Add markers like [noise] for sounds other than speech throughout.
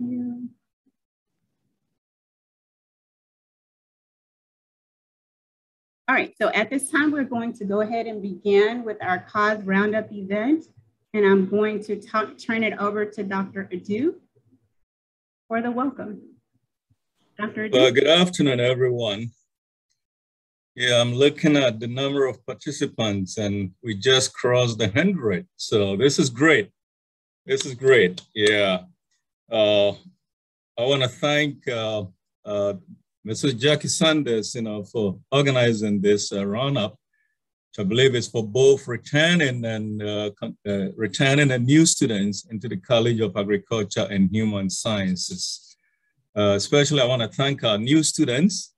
you. All right, so at this time, we're going to go ahead and begin with our CAHS roundup event. And I'm going to talk, turn it over to Dr. Addo for the welcome. Dr. Addo. Well, good afternoon, everyone. Yeah, I'm looking at the number of participants and we just crossed the 100. So this is great. This is great. Yeah. Uh, I want to thank uh, uh, Mrs. Jackie Sanders, you know, for organizing this uh, run-up, which I believe is for both returning and uh, uh, returning and new students into the College of Agriculture and Human Sciences. Uh, especially, I want to thank our new students.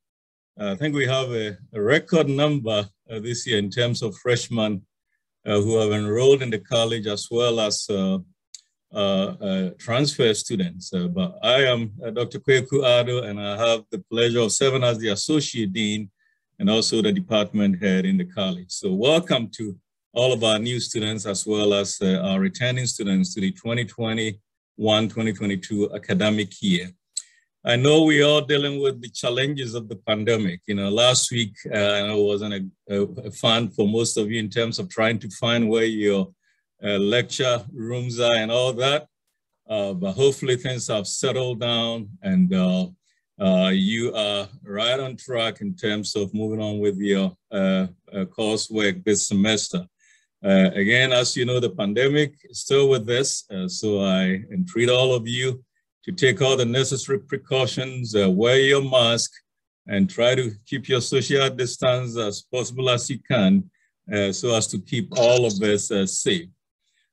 I think we have a, a record number this year in terms of freshmen who have enrolled in the college as well as transfer students. Uh, but I am Dr. Kweku Addo, and I have the pleasure of serving as the Associate Dean and also the department head in the college. So welcome to all of our new students as well as uh, our returning students to the 2021-2022 academic year. I know we are dealing with the challenges of the pandemic. You know, last week uh, I wasn't a, a, fun for most of you in terms of trying to find where your uh, lecture rooms are and all that. Uh, but hopefully things have settled down and uh, uh, you are right on track in terms of moving on with your uh, uh, coursework this semester. again, as you know, the pandemic is still with us, so I entreat all of you to take all the necessary precautions, wear your mask, and try to keep your social distance as possible as you can so as to keep all of us safe.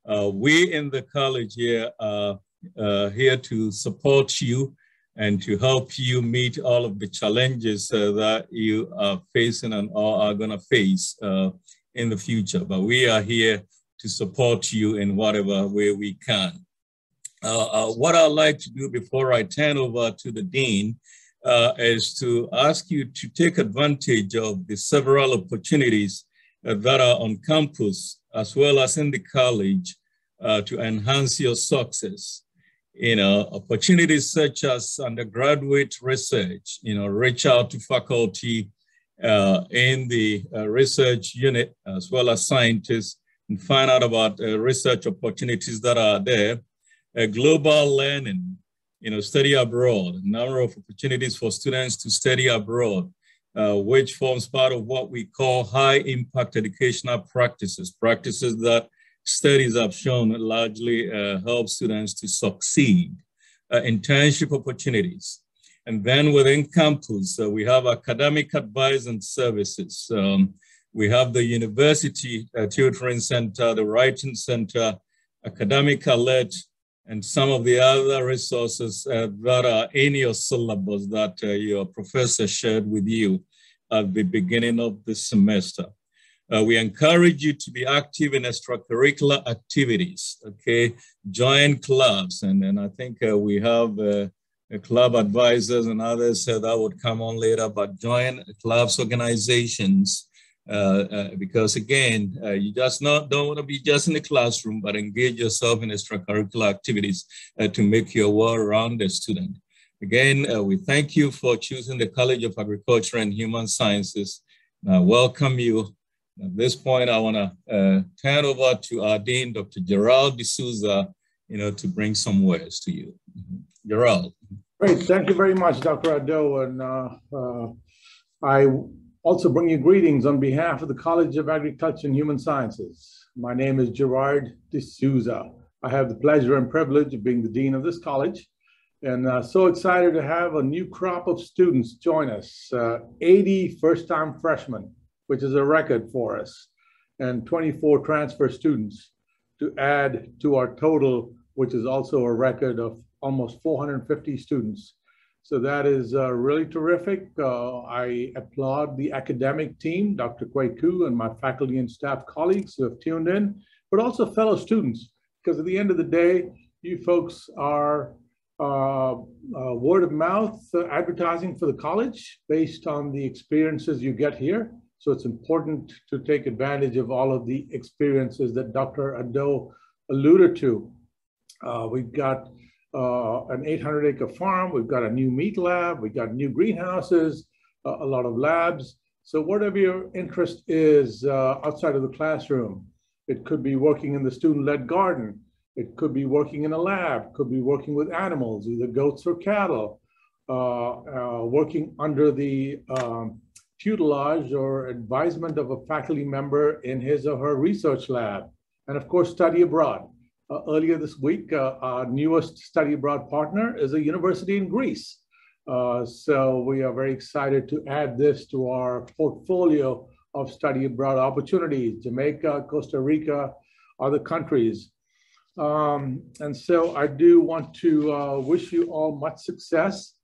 Uh, we in the college here are uh, here to support you and to help you meet all of the challenges uh, that you are facing and are going to face uh, in the future. But we are here to support you in whatever way we can. Uh, uh, what I'd like to do before I turn over to the Dean is to ask you to take advantage of the several opportunities that are on campus as well as in the college uh, to enhance your success. You know, opportunities such as undergraduate research, you know, reach out to faculty uh, in the uh, research unit as well as scientists and find out about uh, research opportunities that are there. global learning, you know, study abroad, number of opportunities for students to study abroad, uh, which forms part of what we call high impact educational practices, practices that studies have shown largely uh, help students to succeed. Uh, internship opportunities. And then within campus, uh, we have academic advice and services. Um, we have the University uh, Tutoring Center, the Writing Center, Academic Alert, and some of the other resources uh, that are in your syllabus that uh, your professor shared with you at the beginning of the semester. Uh, we encourage you to be active in extracurricular activities, okay? Join clubs, and, and I think uh, we have uh, club advisors and others uh, that would come on later, but join clubs, organizations, uh, uh, because again, you just not, don't want to be just in the classroom, but engage yourself in extracurricular activities to make your well-rounded student. Again, we thank you for choosing the College of Agriculture and Human Sciences. welcome you at this point, I want to uh, turn over to our Dean, Dr. Gerard D'Souza, you know, to bring some words to you. Gerard. Great, thank you very much, Dr. Addo. And uh, uh, I also bring you greetings on behalf of the College of Agriculture and Human Sciences. My name is Gerard D'Souza. I have the pleasure and privilege of being the Dean of this college and uh, so excited to have a new crop of students join us, uh, 80 first-time freshmen which is a record for us, and 24 transfer students to add to our total, which is also a record of almost 450 students. So that is uh, really terrific. Uh, I applaud the academic team, Dr. Kweku and my faculty and staff colleagues who have tuned in, but also fellow students, because at the end of the day, you folks are uh, uh, word of mouth advertising for the college based on the experiences you get here. So it's important to take advantage of all of the experiences that Dr. Addo alluded to. Uh, we've got uh, an 800 acre farm. We've got a new meat lab. We've got new greenhouses, uh, a lot of labs. So whatever your interest is uh, outside of the classroom, it could be working in the student-led garden. It could be working in a lab, could be working with animals, either goats or cattle, uh, uh, working under the um, tutelage or advisement of a faculty member in his or her research lab. And of course, study abroad. Uh, earlier this week, uh, our newest study abroad partner is a university in Greece. Uh, so we are very excited to add this to our portfolio of study abroad opportunities. Jamaica, Costa Rica, other countries. Um, and so I do want to uh, wish you all much success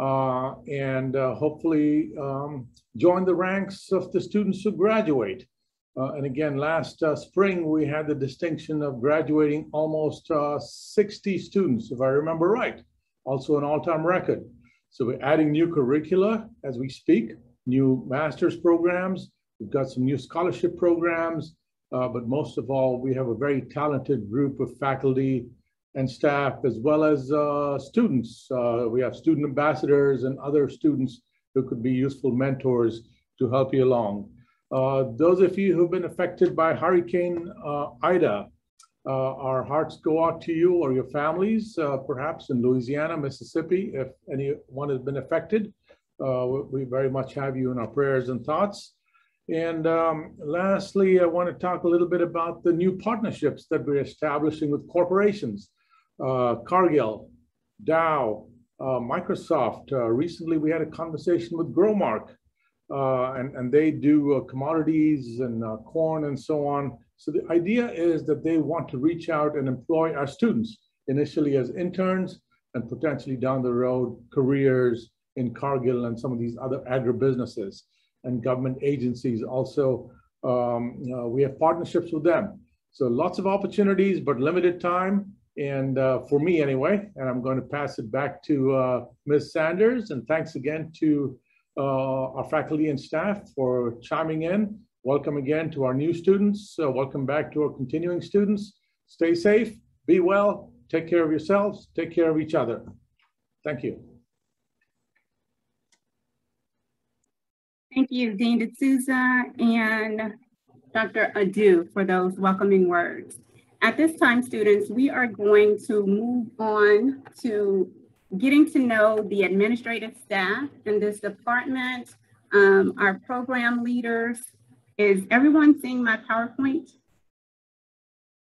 uh, and uh, hopefully um, join the ranks of the students who graduate. Uh, and again, last uh, spring, we had the distinction of graduating almost uh, 60 students, if I remember right, also an all-time record. So we're adding new curricula as we speak, new master's programs. We've got some new scholarship programs, but most of all, we have a very talented group of faculty and staff, as well as uh, students. Uh, we have student ambassadors and other students who could be useful mentors to help you along. Uh, those of you who've been affected by Hurricane uh, Ida, uh, our hearts go out to you or your families, uh, perhaps in Louisiana, Mississippi, if anyone has been affected. we very much have you in our prayers and thoughts. And um, lastly, I want to talk a little bit about the new partnerships that we're establishing with corporations. Uh, Cargill, Dow, uh, Microsoft. Uh, recently, we had a conversation with Growmark, and, and they do commodities and corn and so on. So the idea is that they want to reach out and employ our students initially as interns and potentially down the road careers in Cargill and some of these other agribusinesses and government agencies also. Um, we have partnerships with them. So lots of opportunities, but limited time. And uh, for me anyway, and I'm going to pass it back to uh, Ms. Sanders. And thanks again to uh, our faculty and staff for chiming in. Welcome again to our new students. welcome back to our continuing students. Stay safe, be well, take care of yourselves, take care of each other. Thank you. Thank you, Dean D'Souza and Dr. Addo for those welcoming words. At this time, students, we are going to move on to getting to know the administrative staff in this department, um, our program leaders. Is everyone seeing my PowerPoint?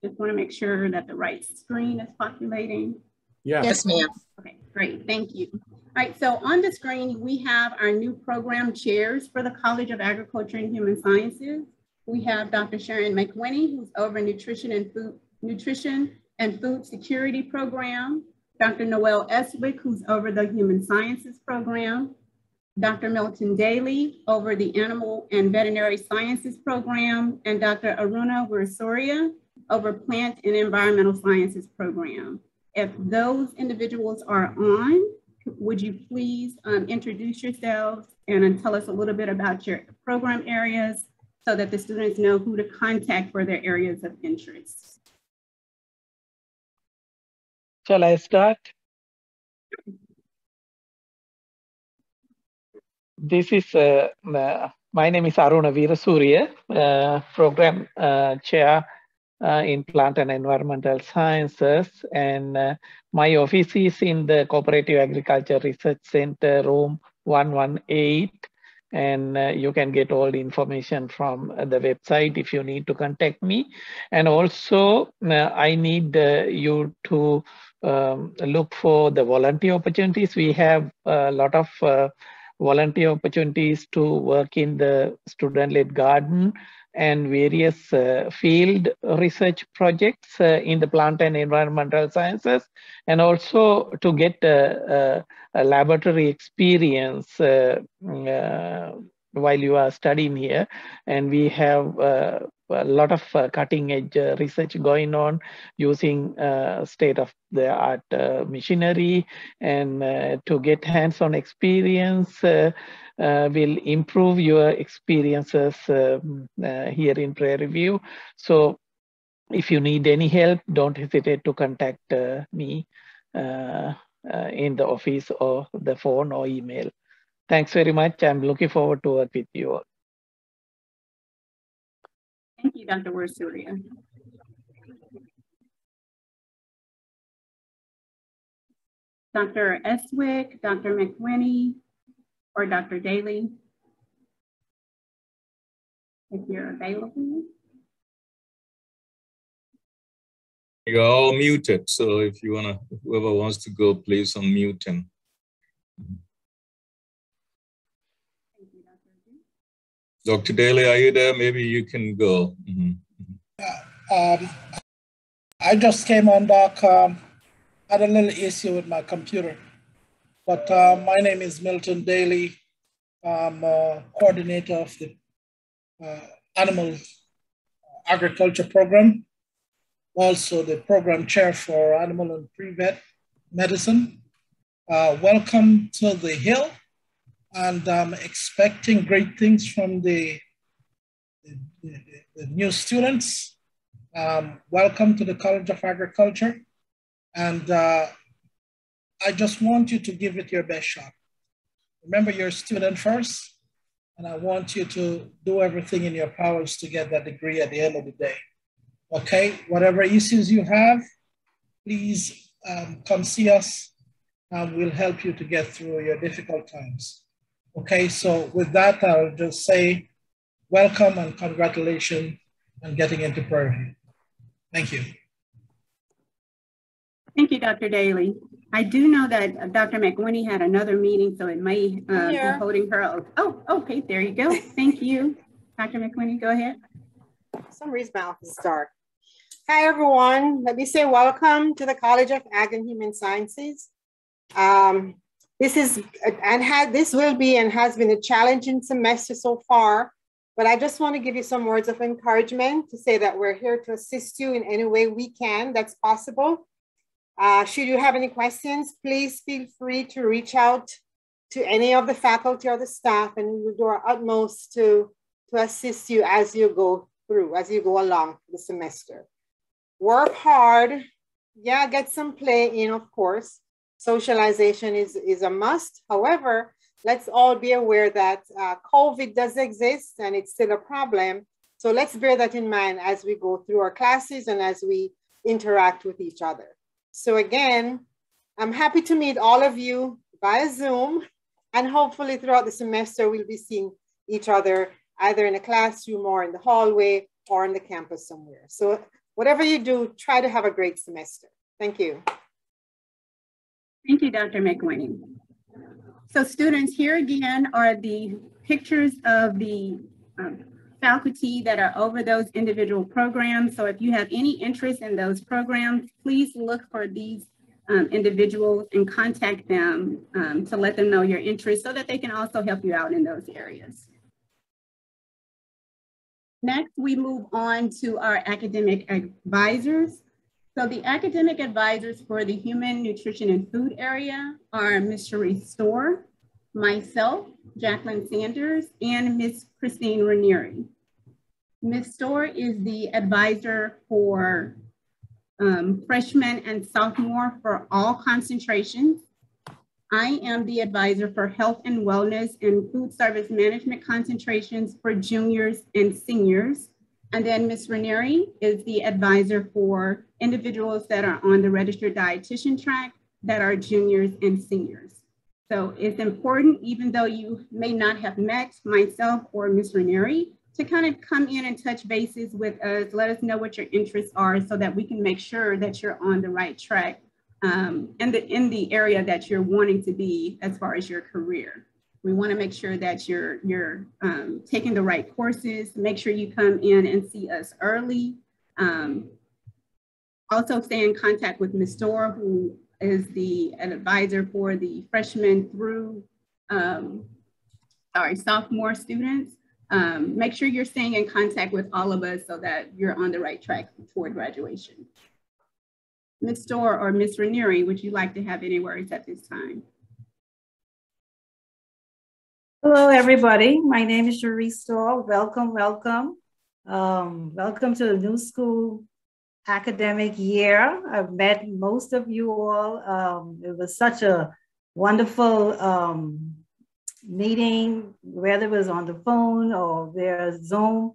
Just want to make sure that the right screen is populating. Yeah. Yes, ma'am. Okay, great, thank you. All right, so on the screen, we have our new program chairs for the College of Agriculture and Human Sciences. We have Dr. Sharon McWhinney, who's over nutrition and food, nutrition and food security program. Dr. Noel Estwick, who's over the human sciences program. Dr. Milton Daly over the animal and veterinary sciences program, and Dr. Aruna Weerasooriya over plant and environmental sciences program. If those individuals are on, would you please um, introduce yourselves and tell us a little bit about your program areas so that the students know who to contact for their areas of interest? Shall I start? This is, uh, my name is Aruna Weerasooriya, uh, Program uh, Chair uh, in plant and environmental sciences. And uh, my office is in the Cooperative Agriculture Research Center, room 118. And you can get all the information from the website if you need to contact me. And also, I need you to um, look for the volunteer opportunities. We have a lot of volunteer opportunities to work in the student-led garden and various uh, field research projects uh, in the plant and environmental sciences, and also to get a, laboratory experience uh, uh while you are studying here. And we have uh, a lot of uh, cutting edge research going on using state of the art machinery and to get hands-on experience uh, will improve your experiences uh, uh, here in Prairie View. So if you need any help, don't hesitate to contact me. uh, uh, in the office or the phone or email. Thanks very much. I'm looking forward to work with you all. Thank you, Dr. Weerasooriya. Dr. Estwick, Dr. McWhinney, or Dr. Daly, if you're available. You're all muted, so if you wanna, whoever wants to go, please unmute him. Dr. Daly, are you there? Maybe you can go. Mm -hmm. um, I just came on, Doc. Um, had a little issue with my computer. But uh, my name is Milton Daly. I'm a coordinator of the uh, Animal Agriculture Program, also the program chair for Animal and Pre-Vet Medicine. Uh, welcome to the Hill, and I'm expecting great things from the, the, the, new students. Um, welcome to the College of Agriculture. And uh, I just want you to give it your best shot. Remember, you're a student first, and I want you to do everything in your powers to get that degree at the end of the day. Okay, whatever issues you have, please um, come see us and we'll help you to get through your difficult times. Okay, so with that, I'll just say welcome and congratulations on getting into Prairie Thank you. Thank you, Dr. Daly. I do know that Dr. McWhinney had another meeting, so it may uh, be holding her. Oh, okay, there you go. Thank you. Dr. McWhinney, go ahead. For some reason my office is dark. Hi, everyone. Let me say welcome to the College of Ag and Human Sciences. Um, this is and had this will be and has been a challenging semester so far, but I just want to give you some words of encouragement to say that we're here to assist you in any way we can that's possible. Uh, should you have any questions, please feel free to reach out to any of the faculty or the staff and we will do our utmost to, to assist you as you go through, as you go along the semester. Work hard, yeah, get some play in, of course. Socialization is, is a must. However, let's all be aware that uh, COVID does exist and it's still a problem. So let's bear that in mind as we go through our classes and as we interact with each other. So again, I'm happy to meet all of you via Zoom and hopefully throughout the semester, we'll be seeing each other either in a classroom or in the hallway or on the campus somewhere. So whatever you do, try to have a great semester. Thank you. Thank you, Dr. McWhinney. So students, here again are the pictures of the um, faculty that are over those individual programs. So if you have any interest in those programs, please look for these um, individuals and contact them um, to let them know your interest so that they can also help you out in those areas. Next, we move on to our academic advisors. So the academic advisors for the human nutrition and food area are Ms. Cherie Storr, myself, Jacqueline Sanders, and Ms. Christine Ranieri. Ms. Storr is the advisor for um, freshman and sophomore for all concentrations. I am the advisor for health and wellness and food service management concentrations for juniors and seniors. And then Ms. Ranieri is the advisor for individuals that are on the registered dietitian track that are juniors and seniors. So it's important, even though you may not have met myself or Ms. Ranieri, to kind of come in and touch bases with us, let us know what your interests are so that we can make sure that you're on the right track um, and the, in the area that you're wanting to be as far as your career. We want to make sure that you're, you're um, taking the right courses, make sure you come in and see us early. Um, also stay in contact with Ms. Dora, who is the an advisor for the freshmen through, um, sorry, sophomore students. Um, make sure you're staying in contact with all of us so that you're on the right track toward graduation. Ms. Storr or Ms. Ranieri, would you like to have any words at this time? Hello, everybody. My name is Cherie Storr. Welcome, welcome. Um, welcome to the new school academic year. I've met most of you all. Um, it was such a wonderful um, meeting, whether it was on the phone or via Zoom.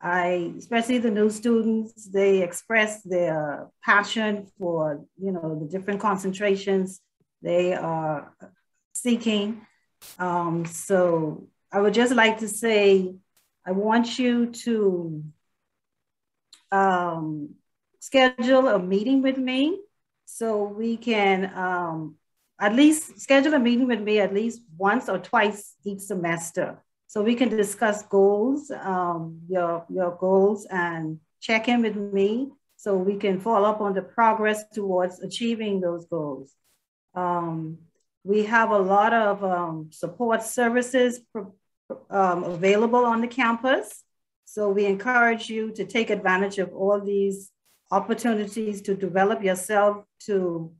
I, especially the new students, they expressed their passion for, you know, the different concentrations they are seeking. Um, so I would just like to say, I want you to um, schedule a meeting with me so we can um, at least schedule a meeting with me at least once or twice each semester so we can discuss goals, um, your, your goals, and check in with me so we can follow up on the progress towards achieving those goals. Um, we have a lot of um, support services um, available on the campus. So we encourage you to take advantage of all these opportunities to develop yourself to,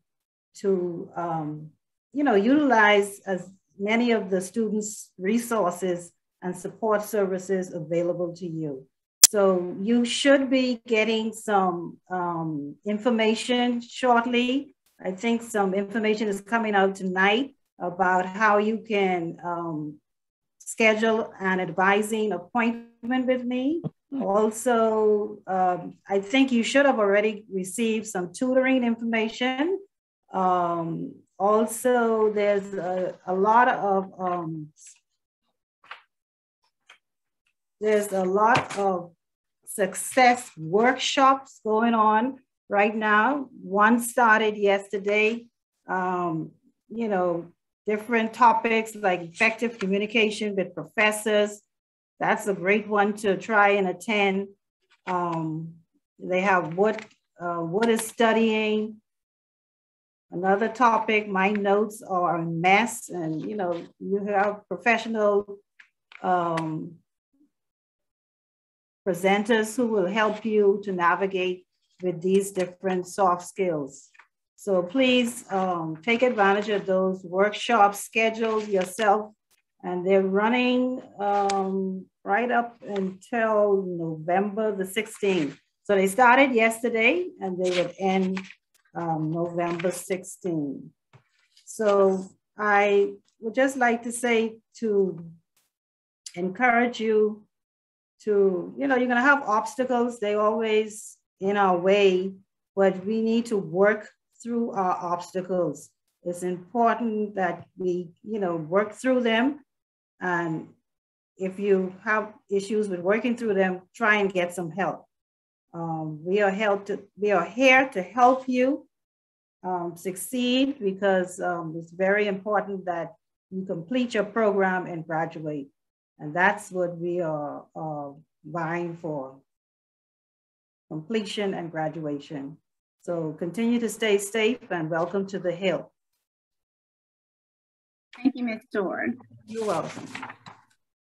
to um, you know, utilize as many of the students' resources and support services available to you. So you should be getting some um, information shortly. I think some information is coming out tonight about how you can um, schedule an advising appointment with me. Also, um, I think you should have already received some tutoring information. Um, also, there's a, a lot of um, there's a lot of success workshops going on right now. One started yesterday, um, you know, different topics like effective communication with professors. That's a great one to try and attend. Um, they have what, uh, what is studying. Another topic, my notes are a mess and you know, you have professional um, presenters who will help you to navigate with these different soft skills. So please um, take advantage of those workshops, schedule yourself, and they're running um, right up until November the 16th. So they started yesterday and they would end um, November 16th. So I would just like to say to encourage you to, you know, you're going to have obstacles. They always in our way, but we need to work through our obstacles. It's important that we, you know, work through them. And if you have issues with working through them, try and get some help. Um, we are help to, we are here to help you um, succeed because um, it's very important that you complete your program and graduate. And that's what we are uh, vying for, completion and graduation. So continue to stay safe and welcome to the Hill. Thank you, Ms. Dorn. You're welcome.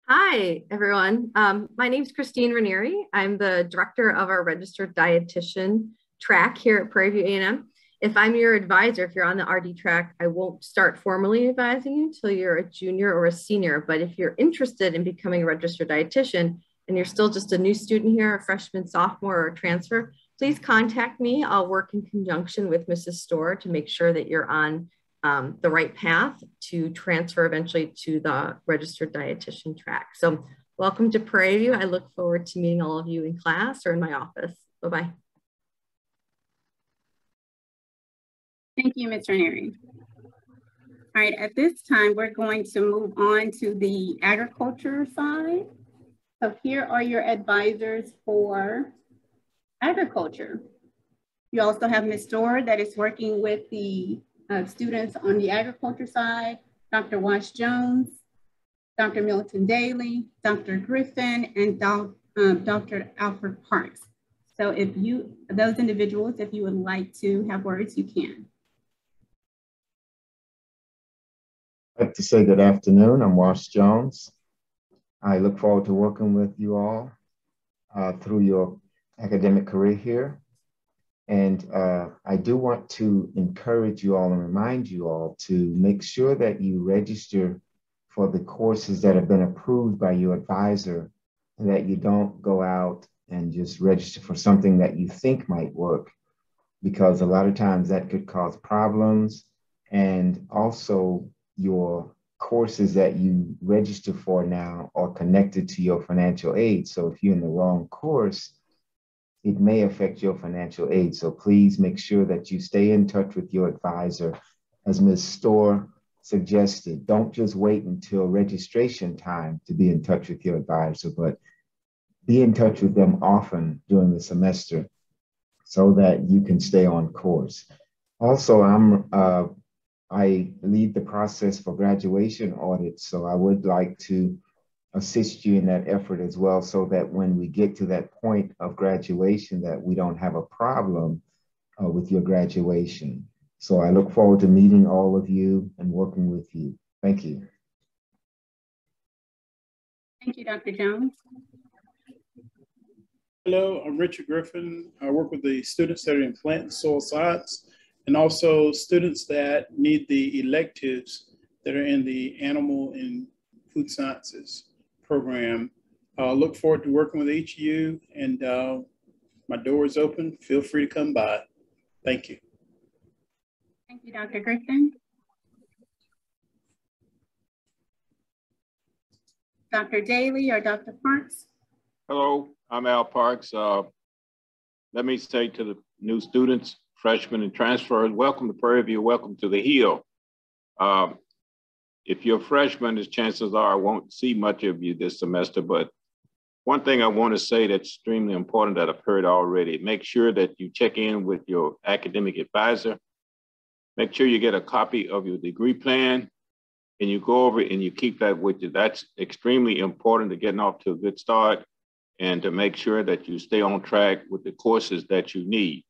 Hi, everyone. Um, my name is Christine Ranieri. I'm the director of our registered dietitian track here at Prairie View A&M if I'm your advisor, if you're on the RD track, I won't start formally advising you until you're a junior or a senior. But if you're interested in becoming a registered dietitian and you're still just a new student here, a freshman, sophomore, or transfer, please contact me. I'll work in conjunction with Mrs. Storr to make sure that you're on um, the right path to transfer eventually to the registered dietitian track. So welcome to Prairie View. I look forward to meeting all of you in class or in my office. Bye-bye. Thank you, Ms. Ranieri. All right, at this time, we're going to move on to the agriculture side. So here are your advisors for agriculture. You also have Ms. Dorr that is working with the students on the agriculture side, Dr. Wash Jones, Dr. Milton Daly, Dr. Griffin, and doc, um, Dr. Alfred Parks. So if you, those individuals, if you would like to have words, you can. I'd like to say good afternoon. I'm Wash Jones. I look forward to working with you all uh, through your academic career here. And uh, I do want to encourage you all and remind you all to make sure that you register for the courses that have been approved by your advisor and that you don't go out and just register for something that you think might work because a lot of times that could cause problems and also your courses that you register for now are connected to your financial aid. So if you're in the wrong course, it may affect your financial aid. So please make sure that you stay in touch with your advisor. As Ms. Storr suggested, don't just wait until registration time to be in touch with your advisor, but be in touch with them often during the semester so that you can stay on course. Also, I'm uh, I lead the process for graduation audits, so I would like to assist you in that effort as well so that when we get to that point of graduation that we don't have a problem uh, with your graduation. So I look forward to meeting all of you and working with you. Thank you. Thank you, Dr. Jones. Hello, I'm Richard Griffin. I work with the students that are in plant and soil science and also students that need the electives that are in the animal and food sciences program. I uh, look forward to working with each of you and uh, my door is open. Feel free to come by. Thank you. Thank you, Dr. Griffin. Dr. Daly or Dr. Parks? Hello, I'm Al Parks. Uh, let me say to the new students, freshmen and transfers, welcome to Prairie View, welcome to the Hill. Um, if you're a freshman, the chances are I won't see much of you this semester, but one thing I want to say that's extremely important that I've heard already, make sure that you check in with your academic advisor. Make sure you get a copy of your degree plan and you go over and you keep that with you. That's extremely important to getting off to a good start and to make sure that you stay on track with the courses that you need.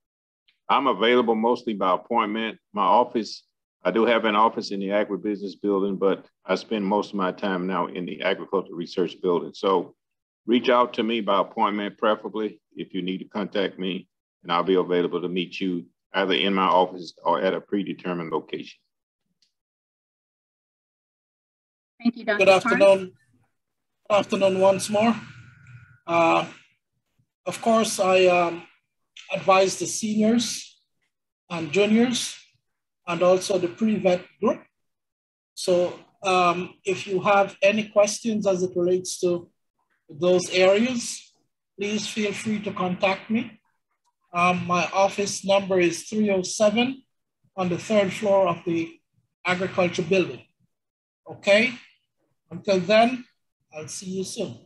I'm available mostly by appointment. My office I do have an office in the agribusiness building, but I spend most of my time now in the agricultural research building. So reach out to me by appointment, preferably if you need to contact me, and I'll be available to meet you either in my office or at a predetermined location. Thank you, Dr. Good afternoon. Good afternoon once more. Uh, of course, I um, advise the seniors and juniors and also the pre-vet group. So um, if you have any questions as it relates to those areas, please feel free to contact me. Um, my office number is 307 on the third floor of the agriculture building. Okay, until then, I'll see you soon.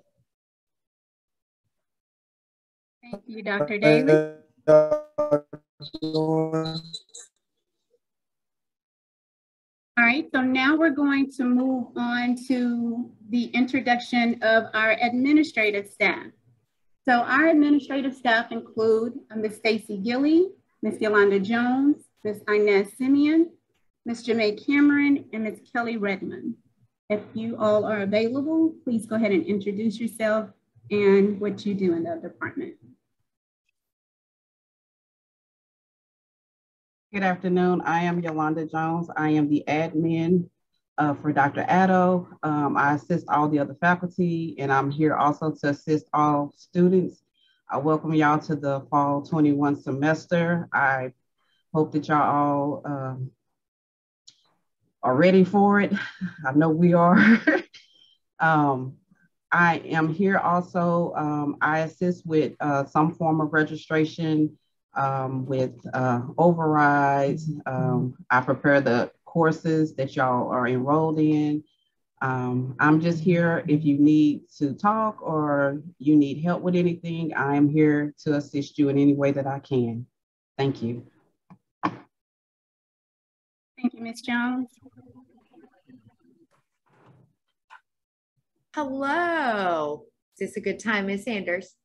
Thank you, Dr. Daly. All right, so now we're going to move on to the introduction of our administrative staff. So our administrative staff include uh, Ms. Stacy Gilly, Ms. Yolanda Jones, Ms. Inez Simeon, Ms. Jamae Cameron, and Ms. Kelly Redmond. If you all are available, please go ahead and introduce yourself and what you do in the department. Good afternoon. I am Yolanda Jones. I am the admin uh, for Dr. Addo. Um, I assist all the other faculty and I'm here also to assist all students. I welcome y'all to the fall 21 semester. I hope that y'all all um, are ready for it. [laughs] I know we are. [laughs] um, I am here also. Um, I assist with uh, some form of registration um, with uh, overrides. Um, I prepare the courses that y'all are enrolled in. Um, I'm just here if you need to talk or you need help with anything, I am here to assist you in any way that I can. Thank you. Thank you, Ms. Jones. Hello. Is this a good time, Ms. Sanders?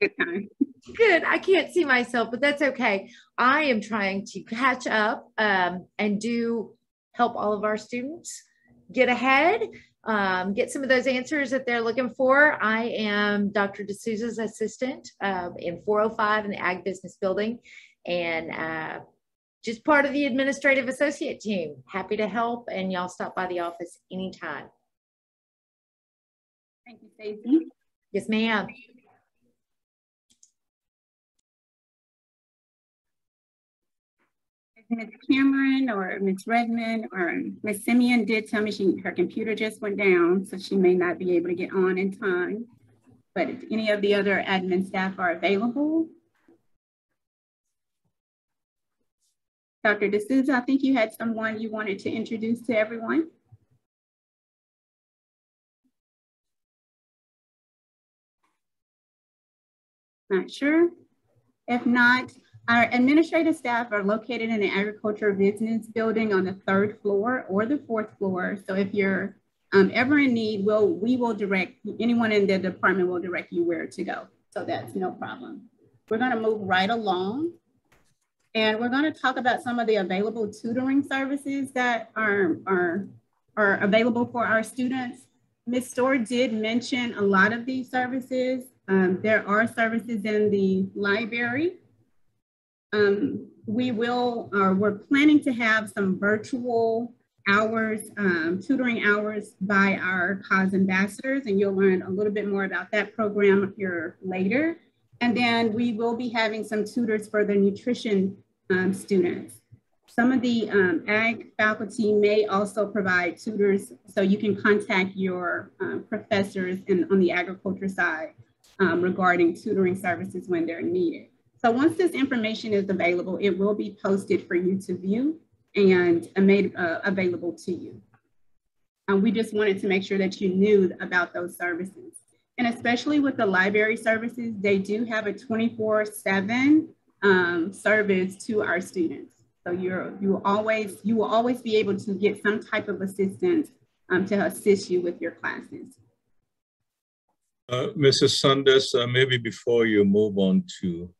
Good time. Good. I can't see myself, but that's okay. I am trying to catch up um, and do help all of our students get ahead, um, get some of those answers that they're looking for. I am Dr. D'Souza's assistant uh, in 405 in the Ag Business Building and uh, just part of the administrative associate team. Happy to help, and y'all stop by the office anytime. Thank you, Stacey. Yes, ma'am. Ms. Cameron or Ms. Redmond or Ms. Simeon did tell me she, her computer just went down, so she may not be able to get on in time. But if any of the other admin staff are available. Dr. D'Souza, I think you had someone you wanted to introduce to everyone. Not sure. If not, our administrative staff are located in the agriculture business building on the third floor or the fourth floor. So if you're um, ever in need, we'll, we will direct, anyone in the department will direct you where to go. So that's no problem. We're gonna move right along. And we're gonna talk about some of the available tutoring services that are, are, are available for our students. Ms. Storr did mention a lot of these services. Um, there are services in the library. Um, we will, or we're planning to have some virtual hours, um, tutoring hours by our CAHS ambassadors, and you'll learn a little bit more about that program here later. And then we will be having some tutors for the nutrition um, students. Some of the um, ag faculty may also provide tutors, so you can contact your uh, professors in, on the agriculture side um, regarding tutoring services when they're needed. So once this information is available, it will be posted for you to view and uh, made uh, available to you. And we just wanted to make sure that you knew about those services. And especially with the library services, they do have a 24 seven um, service to our students. So you're, you will always, you will always be able to get some type of assistance um, to assist you with your classes. Uh, Mrs. Sanders, uh, maybe before you move on to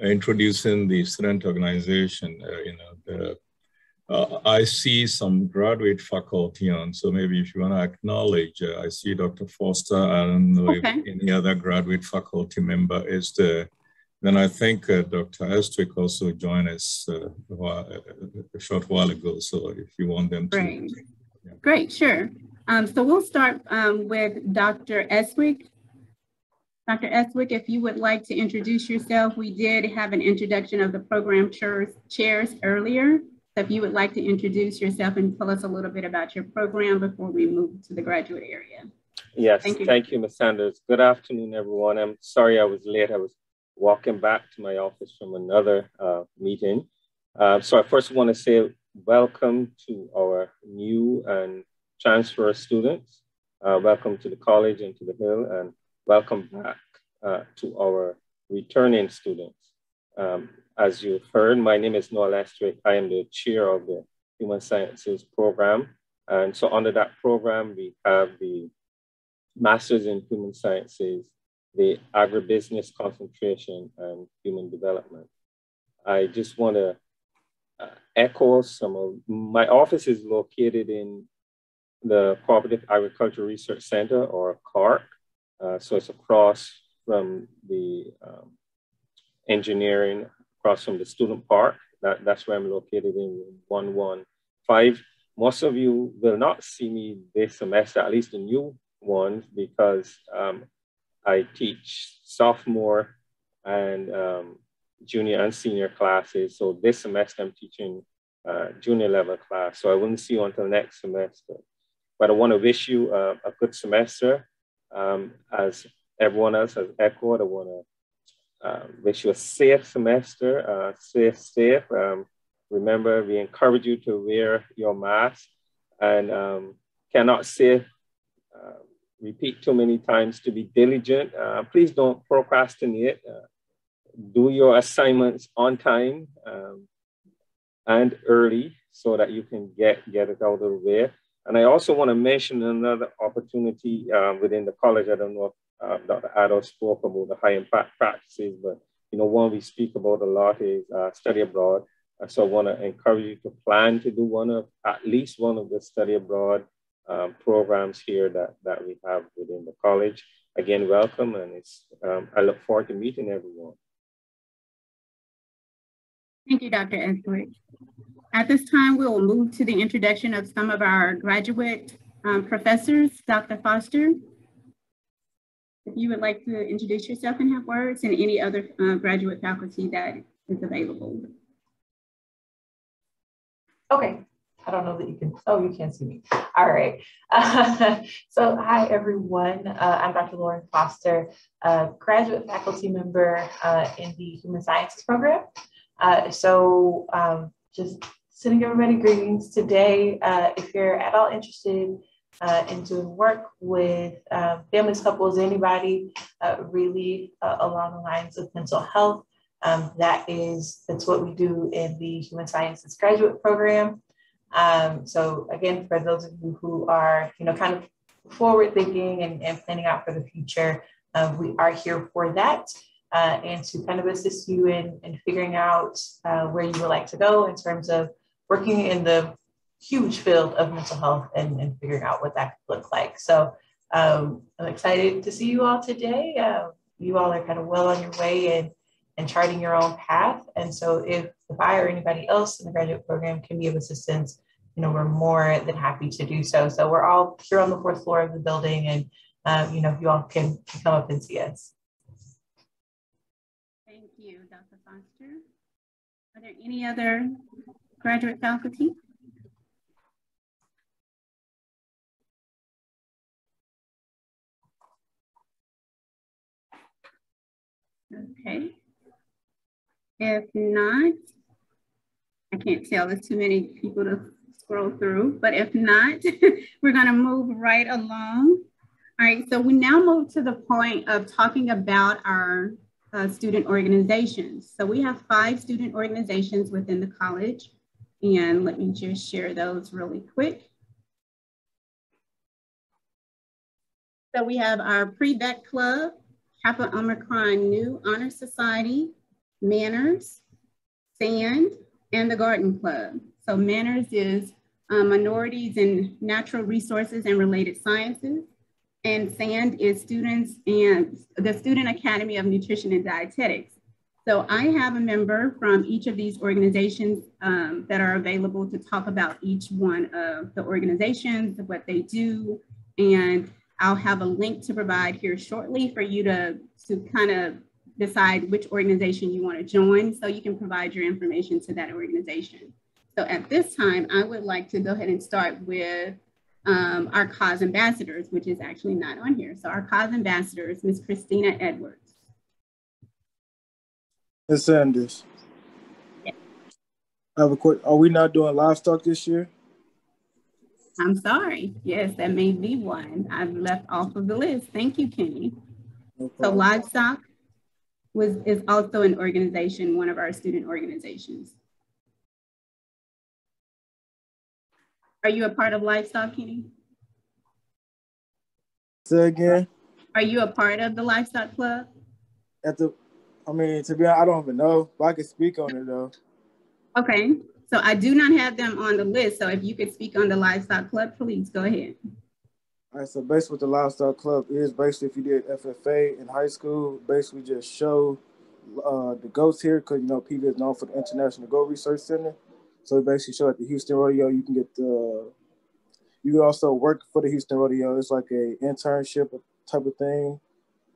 introducing the student organization, uh, you know, the, uh, I see some graduate faculty on, so maybe if you want to acknowledge, uh, I see Dr. Foster. I don't know okay. if any other graduate faculty member is there. Then I think uh, Dr. Estwick also joined us a, while, a, short while ago. So if you want them to. Great, yeah. Great sure. Um, so we'll start um, with Dr. Estwick. Dr. Estwick, if you would like to introduce yourself, we did have an introduction of the program chairs, chairs earlier. So if you would like to introduce yourself and tell us a little bit about your program before we move to the graduate area. Yes, thank you, thank you Ms. Sanders. Good afternoon, everyone. I'm sorry I was late. I was walking back to my office from another uh, meeting. Uh, so I first want to say welcome to our new and transfer students. Uh, welcome to the college and to the Hill and welcome back uh, to our returning students. Um, as you've heard, my name is Noel Estwick. I am the chair of the Human Sciences program. And so under that program, we have the Masters in Human Sciences, the Agribusiness Concentration and Human Development. I just want to uh, echo some of, my office is located in the Cooperative Agriculture Research Center or CARC. Uh, so it's across from the um, engineering, across from the student park. That, that's where I'm located in 115. Most of you will not see me this semester, at least the new ones, because um, I teach sophomore and um, junior and senior classes. So this semester I'm teaching uh, junior level class. So I wouldn't see you until next semester. But I want to wish you uh, a good semester um, as everyone else has echoed, I want to uh, wish you a safe semester, uh, safe, safe. Um, remember, we encourage you to wear your mask and um, cannot say, uh, repeat too many times to be diligent. Uh, please don't procrastinate. Uh, do your assignments on time um, and early so that you can get, get it out of the way. And I also want to mention another opportunity um, within the college. I don't know if uh, Dr. Addo spoke about the high impact practices, but you know, one we speak about a lot is uh, study abroad. So I want to encourage you to plan to do one of at least one of the study abroad um, programs here that, that we have within the college. Again, welcome, and it's um, I look forward to meeting everyone. Thank you, Dr. Estwick. At this time, we will move to the introduction of some of our graduate um, professors. Dr. Foster, if you would like to introduce yourself and have words and any other uh, graduate faculty that is available. Okay. I don't know that you can, oh, you can't see me. All right. Uh, [laughs] so hi, everyone. Uh, I'm Dr. Lauren Foster, a graduate faculty member uh, in the Human Sciences program. Uh, so um, just sending everybody greetings today. Uh, if you're at all interested uh, in doing work with families, couples, anybody really along the lines of mental health, um, that is, that's what we do in the Human Sciences graduate program. Um, so again, for those of you who are, you know, kind of forward thinking and, and planning out for the future, uh, we are here for that uh, and to kind of assist you in, in figuring out uh, where you would like to go in terms of working in the huge field of mental health and, and figuring out what that could look like. So um, I'm excited to see you all today. Uh, you all are kind of well on your way and, and charting your own path. And so if if I or anybody else in the graduate program can be of assistance, you know, we're more than happy to do so. So we're all here on the fourth floor of the building and, um, you know, if you all can, can come up and see us. You, Dr. Foster. Are there any other graduate faculty? Okay. If not, I can't tell, there's too many people to scroll through, but if not, [laughs] we're gonna move right along. All right, so we now move to the point of talking about our uh, student organizations. So we have five student organizations within the college, and let me just share those really quick. So we have our pre-vet club, Kappa Omicron Nu Honor Society, MANRRS, SAND, and the Garden Club. So MANRRS is uh, minorities in natural resources and related sciences. And SAND is students and the Student Academy of Nutrition and Dietetics. So I have a member from each of these organizations um, that are available to talk about each one of the organizations, what they do, and I'll have a link to provide here shortly for you to, to kind of decide which organization you want to join so you can provide your information to that organization. So at this time, I would like to go ahead and start with um, our CAHS ambassadors, which is actually not on here. So our CAHS ambassadors, Ms. Christina Edwards. Ms. Sanders. Yeah. I have a quick, are we not doing livestock this year? I'm sorry. Yes, that may be one. I've left off of the list. Thank you, Kenny. No so livestock, was is also an organization, one of our student organizations. Are you a part of Livestock, Kenny? Say again. Are you a part of the Livestock Club? At the, I mean, to be honest, I don't even know, but I can speak on it though. Okay, so I do not have them on the list. So if you could speak on the Livestock Club, please go ahead. All right, so basically what the Livestock Club is, basically if you did FFA in high school, basically just show uh, the goats here, because, you know, PV is known for the International Goat Research Center. So we basically show at the Houston Rodeo, you can get the, you can also work for the Houston Rodeo. It's like a internship type of thing.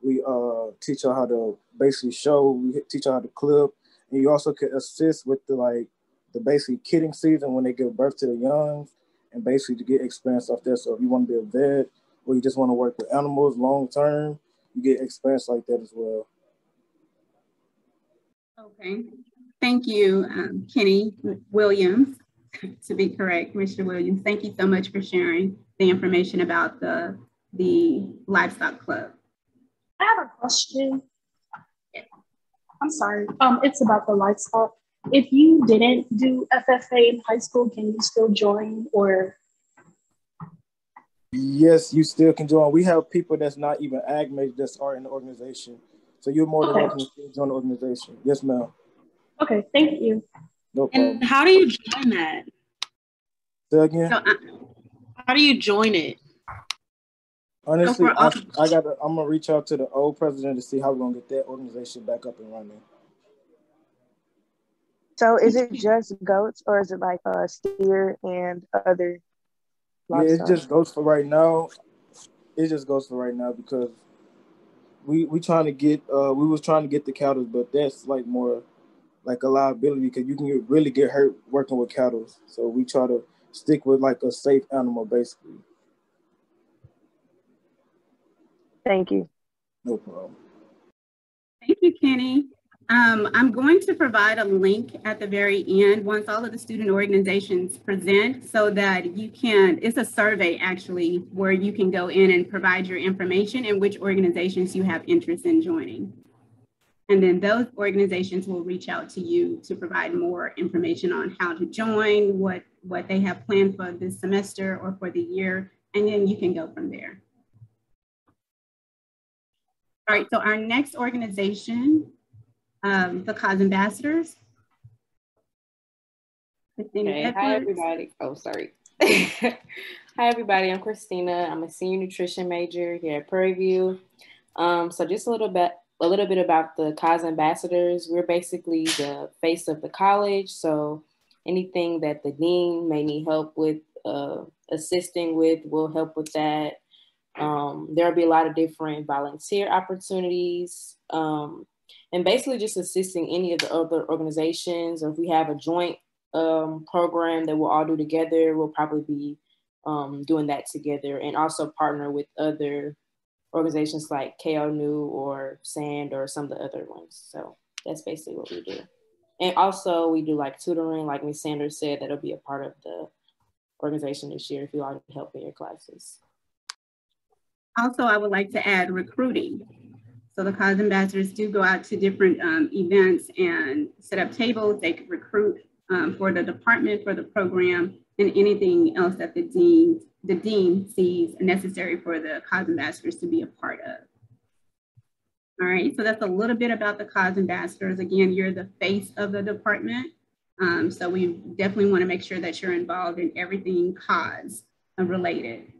We uh, teach you how to basically show, we teach you how to clip, and you also can assist with the like, the basically kidding season when they give birth to the young and basically to get experience off there. So if you want to be a vet or you just want to work with animals long term, you get experience like that as well. Okay. Thank you, um, Kenny Williams, to be correct, Mr. Williams. Thank you so much for sharing the information about the, the Livestock Club. I have a question. I'm sorry. Um, it's about the livestock if you didn't do FFA in high school, can you still join or? Yes, you still can join. We have people that's not even ag major that are in the organization. So you're more than welcome to join the organization. Yes, ma'am. Okay, thank you. No problem. And how do you join that? Say again. So, uh, how do you join it? Honestly, I, I got. I'm gonna reach out to the old president to see how we're gonna get that organization back up and running. So is it just goats or is it like uh steer and other livestock? Yeah, it just goes for right now. It just goes for right now because we we trying to get uh we was trying to get the cattle, but that's like more like a liability because you can get, really get hurt working with cattle. So we try to stick with like a safe animal basically. Thank you. No problem. Thank you, Kenny. Um, I'm going to provide a link at the very end once all of the student organizations present so that you can, it's a survey actually, where you can go in and provide your information and which organizations you have interest in joining. And then those organizations will reach out to you to provide more information on how to join, what, what they have planned for this semester or for the year, and then you can go from there. All right, so our next organization um, the CAHS ambassadors. Hey, hi everybody. Oh, sorry. [laughs] hi everybody. I'm Christina. I'm a senior nutrition major here at Prairie View. Um, so just a little bit, a little bit about the CAHS ambassadors. We're basically the face of the college. So anything that the dean may need help with, uh, assisting with, we'll help with that. Um, there'll be a lot of different volunteer opportunities. Um, and basically just assisting any of the other organizations. Or if we have a joint um, program that we'll all do together, we'll probably be um, doing that together and also partner with other organizations like KO Nu or SAND or some of the other ones. So that's basically what we do. And also we do like tutoring, like Ms. Sanders said, that'll be a part of the organization this year if you all need help in your classes. Also, I would like to add recruiting. So the CAHS ambassadors do go out to different um, events and set up tables. They could recruit um, for the department, for the program, and anything else that the dean, the dean sees necessary for the CAHS ambassadors to be a part of. All right, so that's a little bit about the CAHS ambassadors. Again, you're the face of the department. Um, so we definitely wanna make sure that you're involved in everything CAHS related.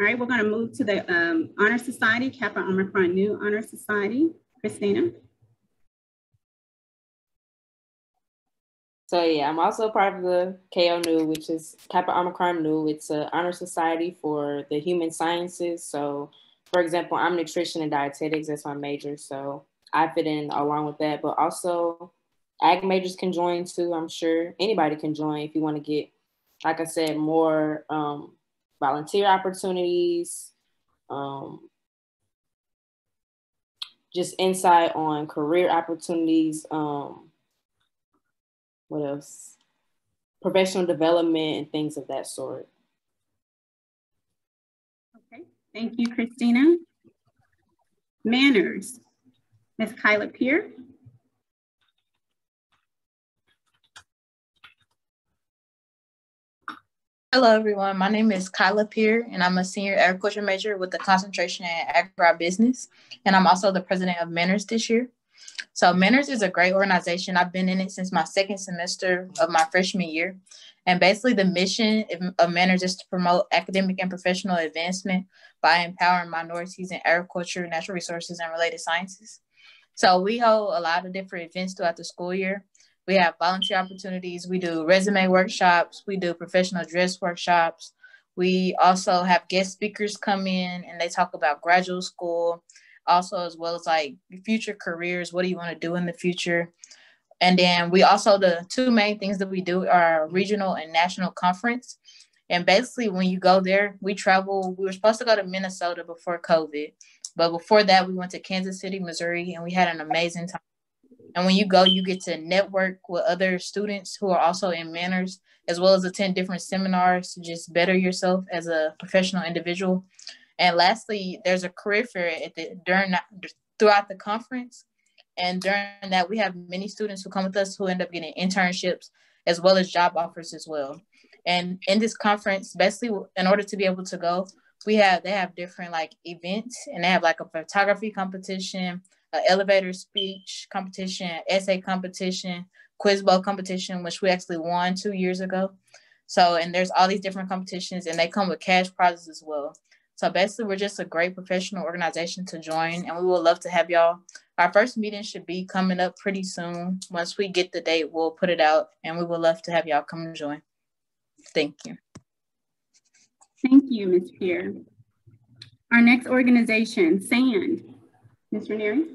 All right, we're going to move to the um, Honor Society, Kappa Omicron Nu Honor Society. Christina. So yeah, I'm also part of the KO Nu, which is Kappa Omicron Nu. It's an honor society for the human sciences. So for example, I'm nutrition and dietetics, that's my major. So I fit in along with that, but also ag majors can join too. I'm sure anybody can join if you want to get, like I said, more um, volunteer opportunities, um, just insight on career opportunities. Um, what else? Professional development and things of that sort. Okay, thank you, Christina. MANRRS, Ms. Kyla Peer. Hello, everyone. My name is Kyla Peer, and I'm a senior agriculture major with a concentration in agribusiness. And I'm also the president of MANRRS this year. So, MANRRS is a great organization. I've been in it since my second semester of my freshman year. And basically, the mission of MANRRS is to promote academic and professional advancement by empowering minorities in agriculture, natural resources, and related sciences. So, we hold a lot of different events throughout the school year. We have volunteer opportunities. We do resume workshops. We do professional dress workshops. We also have guest speakers come in and they talk about graduate school, also as well as like future careers. What do you want to do in the future? And then we also the two main things that we do are regional and national conference. And basically, when you go there, we travel. We were supposed to go to Minnesota before COVID, but before that, we went to Kansas City, Missouri, and we had an amazing time. And when you go, you get to network with other students who are also in MANRRS, as well as attend different seminars to just better yourself as a professional individual. And lastly, there's a career fair at the during throughout the conference. And during that, we have many students who come with us who end up getting internships as well as job offers as well. And in this conference, basically, in order to be able to go, we have they have different like events and they have like a photography competition, an elevator speech competition, essay competition, quiz bowl competition, which we actually won two years ago. So, and there's all these different competitions and they come with cash prizes as well. So basically, we're just a great professional organization to join, and we would love to have y'all. Our first meeting should be coming up pretty soon. Once we get the date, we'll put it out, and we would love to have y'all come and join. Thank you. Thank you, Ms. Pierre. Our next organization, SAND. Ms. Ranieri.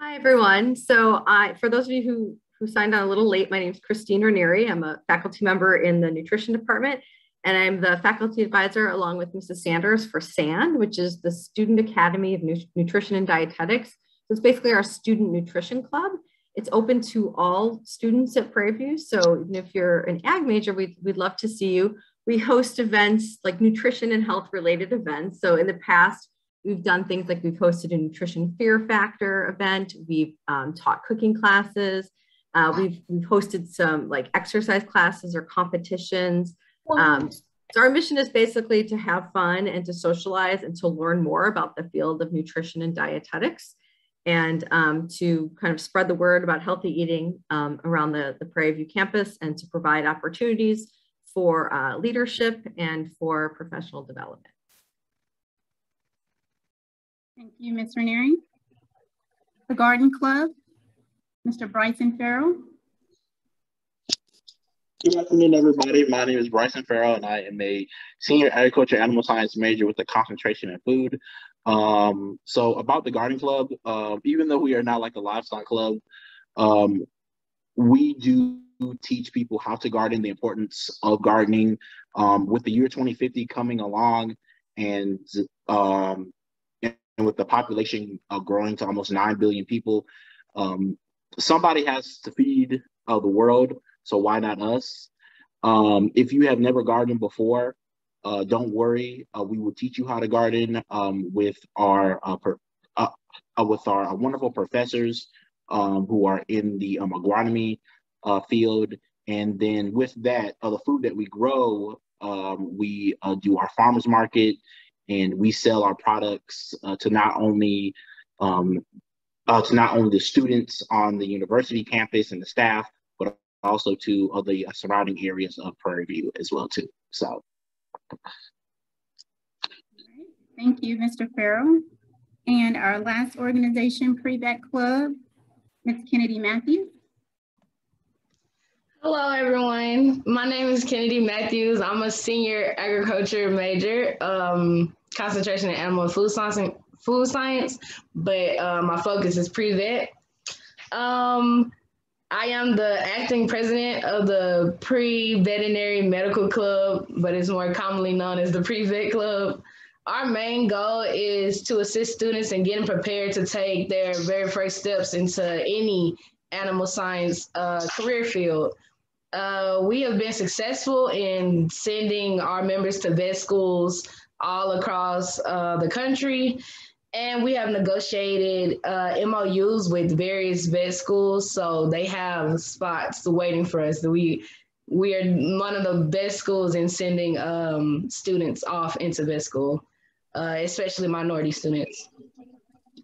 Hi, everyone. So I, for those of you who, who signed on a little late, my name is Christine Ranieri. I'm a faculty member in the nutrition department, and I'm the faculty advisor along with Mrs. Sanders for SAND, which is the Student Academy of Nutrition and Dietetics. So it's basically our student nutrition club. It's open to all students at Prairie View. So even if you're an ag major, we'd, we'd love to see you. We host events like nutrition and health related events. So in the past, we've done things like we've hosted a nutrition fear factor event. We've um, taught cooking classes. Uh, we've, we've hosted some like exercise classes or competitions. Um, so our mission is basically to have fun and to socialize and to learn more about the field of nutrition and dietetics and um, to kind of spread the word about healthy eating um, around the, the Prairie View campus and to provide opportunities for uh, leadership and for professional development. Thank you, Ms. Ranieri. The Garden Club, Mr. Bryson Farrell. Good afternoon, everybody. My name is Bryson Farrell, and I am a senior agriculture animal science major with a concentration in food. Um, so about the garden club, uh, even though we are not like a livestock club, um, we do teach people how to garden, the importance of gardening. Um, with the year 2050 coming along, and um, and with the population uh, growing to almost nine billion people, um, somebody has to feed uh, the world. So why not us? Um, if you have never gardened before, uh, don't worry, uh, we will teach you how to garden um, with our uh, per, uh, uh, with our wonderful professors um, who are in the um, agronomy uh, field. And then with that, the food that we grow, um, we do our farmers market, and we sell our products to not only um, to not only the students on the university campus and the staff, also to other surrounding areas of Prairie View as well too. So. Thank you, Mr. Farrell. And our last organization, Pre-Vet Club, Ms. Kennedy Matthews. Hello, everyone. My name is Kennedy Matthews. I'm a senior agriculture major, um, concentration in animal food science, food science but uh, my focus is pre-vet. Um, I am the acting president of the Pre-Veterinary Medical Club, but it's more commonly known as the Pre-Vet Club. Our main goal is to assist students in getting prepared to take their very first steps into any animal science uh, career field. Uh, we have been successful in sending our members to vet schools all across uh, the country. And we have negotiated uh, MOUs with various vet schools, so they have spots waiting for us. We we are one of the best schools in sending um, students off into vet school, uh, especially minority students.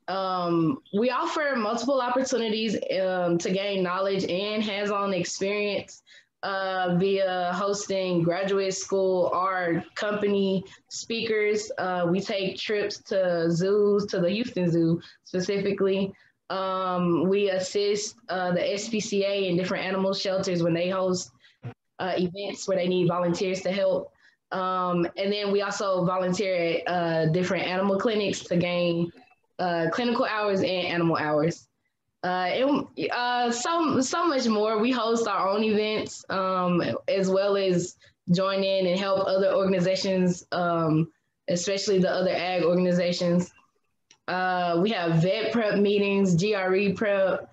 Um, we offer multiple opportunities um, to gain knowledge and hands-on experience uh, via hosting graduate school or company speakers. Uh, we take trips to zoos, to the Houston Zoo specifically. Um, we assist uh, the SPCA and different animal shelters when they host uh, events where they need volunteers to help. Um, and then we also volunteer at uh, different animal clinics to gain uh, clinical hours and animal hours uh, it, uh, so so much more. We host our own events, um, as well as join in and help other organizations, um, especially the other ag organizations. Uh, we have vet prep meetings, GRE prep,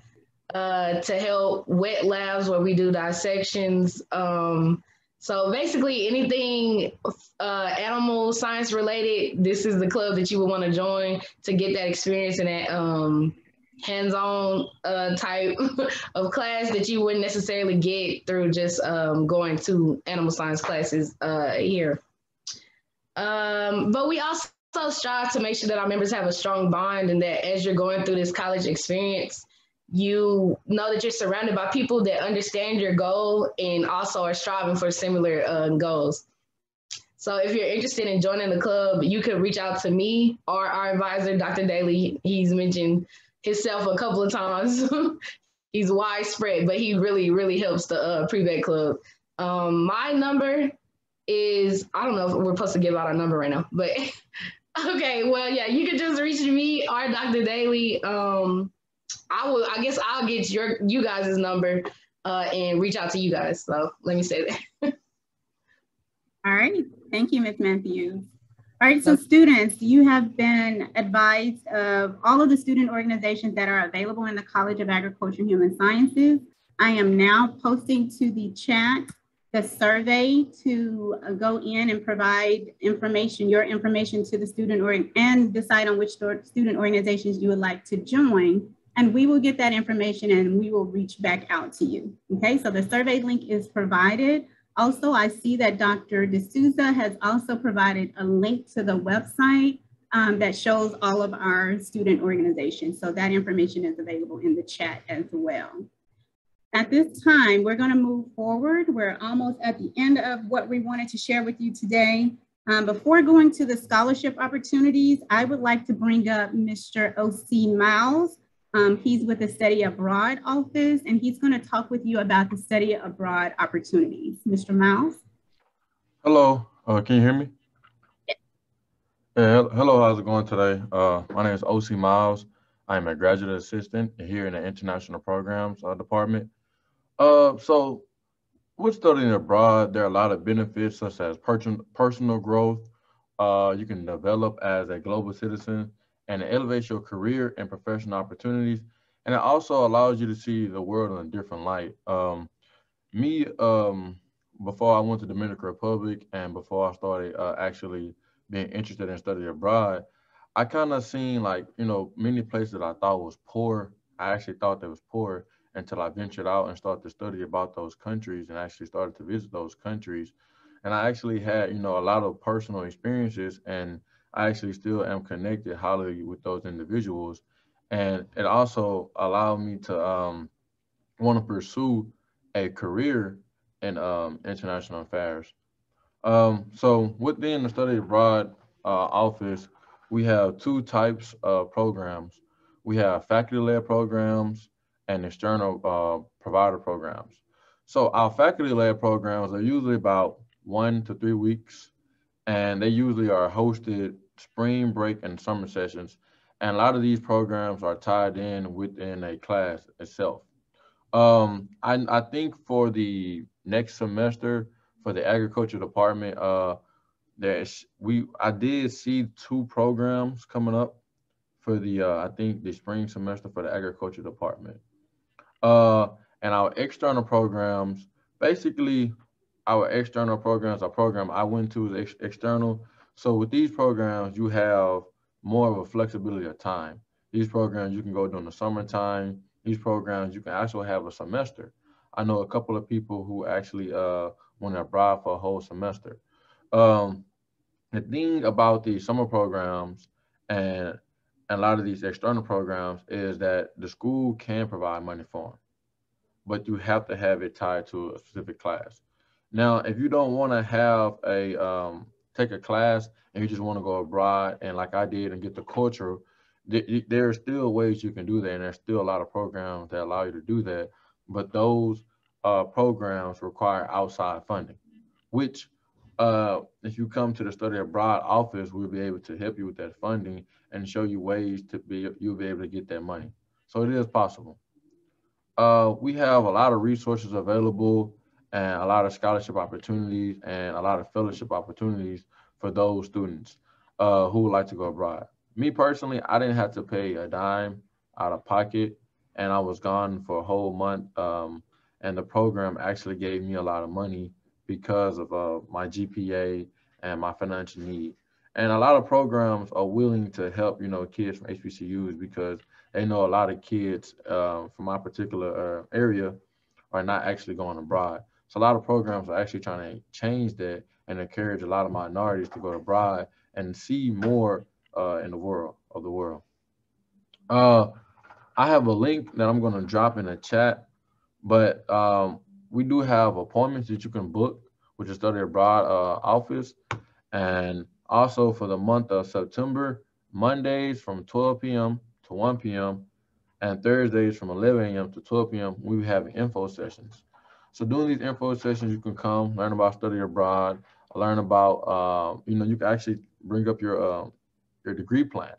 uh, to help wet labs where we do dissections. Um, so basically, anything uh, animal science related, this is the club that you would want to join to get that experience and that um, hands-on uh, type [laughs] of class that you wouldn't necessarily get through just um, going to animal science classes uh, here. Um, but we also strive to make sure that our members have a strong bond and that as you're going through this college experience, you know that you're surrounded by people that understand your goal and also are striving for similar uh, goals. So if you're interested in joining the club, you could reach out to me or our advisor, Dr. Daly. He's mentioned himself a couple of times. [laughs] He's widespread, but he really, really helps the uh, pre-vet club. Um, my number is, I don't know if we're supposed to give out our number right now, but [laughs] okay, well, yeah, you can just reach me or Dr. Daly um, I will. I guess I'll get your you guys' number uh, and reach out to you guys. So let me say that. [laughs] All right. Thank you, Ms. Matthews. All right, so students, you have been advised of all of the student organizations that are available in the College of Agriculture and Human Sciences. I am now posting to the chat the survey to uh, go in and provide information, your information to the student or and decide on which student organizations you would like to join. And we will get that information and we will reach back out to you. Okay, so the survey link is provided. Also, I see that Dr. D'Souza has also provided a link to the website um, that shows all of our student organizations. So that information is available in the chat as well. At this time, we're going to move forward. We're almost at the end of what we wanted to share with you today. Um, before going to the scholarship opportunities, I would like to bring up Mr. O.C. Miles. Um, he's with the Study Abroad Office, and he's going to talk with you about the Study Abroad opportunities. Mr. Miles? Hello, uh, can you hear me? Yeah, hello, how's it going today? Uh, my name is O.C. Miles. I am a graduate assistant here in the International Programs uh, Department. Uh, so with studying abroad, there are a lot of benefits such as person, personal growth. Uh, you can develop as a global citizen and it elevates your career and professional opportunities. And it also allows you to see the world in a different light. Um, me, um, before I went to Dominican Republic and before I started uh, actually being interested in studying abroad, I kind of seen like, you know, many places that I thought was poor. I actually thought that was poor until I ventured out and started to study about those countries and actually started to visit those countries. And I actually had, you know, a lot of personal experiences and I actually still am connected highly with those individuals. And it also allowed me to um, want to pursue a career in um, international affairs. Um, so within the study abroad uh, office, we have two types of programs. We have faculty-led programs and external uh, provider programs. So our faculty-led programs are usually about one to three weeks, and they usually are hosted spring break and summer sessions. And a lot of these programs are tied in within a class itself. Um, I, I think for the next semester for the agriculture department, uh, there's we I did see two programs coming up for the uh, I think the spring semester for the agriculture department. Uh, and our external programs, basically, our external programs, our program I went to is ex external. So with these programs, you have more of a flexibility of time. These programs you can go during the summertime. These programs you can actually have a semester. I know a couple of people who actually uh, went abroad for a whole semester. Um, the thing about these summer programs and and a lot of these external programs is that the school can provide money for them, but you have to have it tied to a specific class. Now, if you don't want to have a um, take a class and you just want to go abroad and like I did and get the culture, th- there are still ways you can do that, and there's still a lot of programs that allow you to do that. But those uh, programs require outside funding, which uh, if you come to the study abroad office, we'll be able to help you with that funding and show you ways to be you'll be able to get that money. So it is possible. Uh, we have a lot of resources available and a lot of scholarship opportunities and a lot of fellowship opportunities for those students uh, who would like to go abroad. Me personally, I didn't have to pay a dime out of pocket and I was gone for a whole month. Um, and the program actually gave me a lot of money because of uh, my GPA and my financial need. And a lot of programs are willing to help, you know, kids from HBCUs because they know a lot of kids uh, from my particular uh, area are not actually going abroad. So a lot of programs are actually trying to change that and encourage a lot of minorities to go abroad and see more uh, in the world of the world. Uh, I have a link that I'm going to drop in the chat, but um, we do have appointments that you can book with the study abroad uh, office. And also for the month of September, Mondays from 12 p.m. to 1 p.m. and Thursdays from 11 a.m. to 12 p.m. we have info sessions. So during these info sessions, you can come learn about study abroad, learn about, uh, you know, you can actually bring up your uh, your degree plan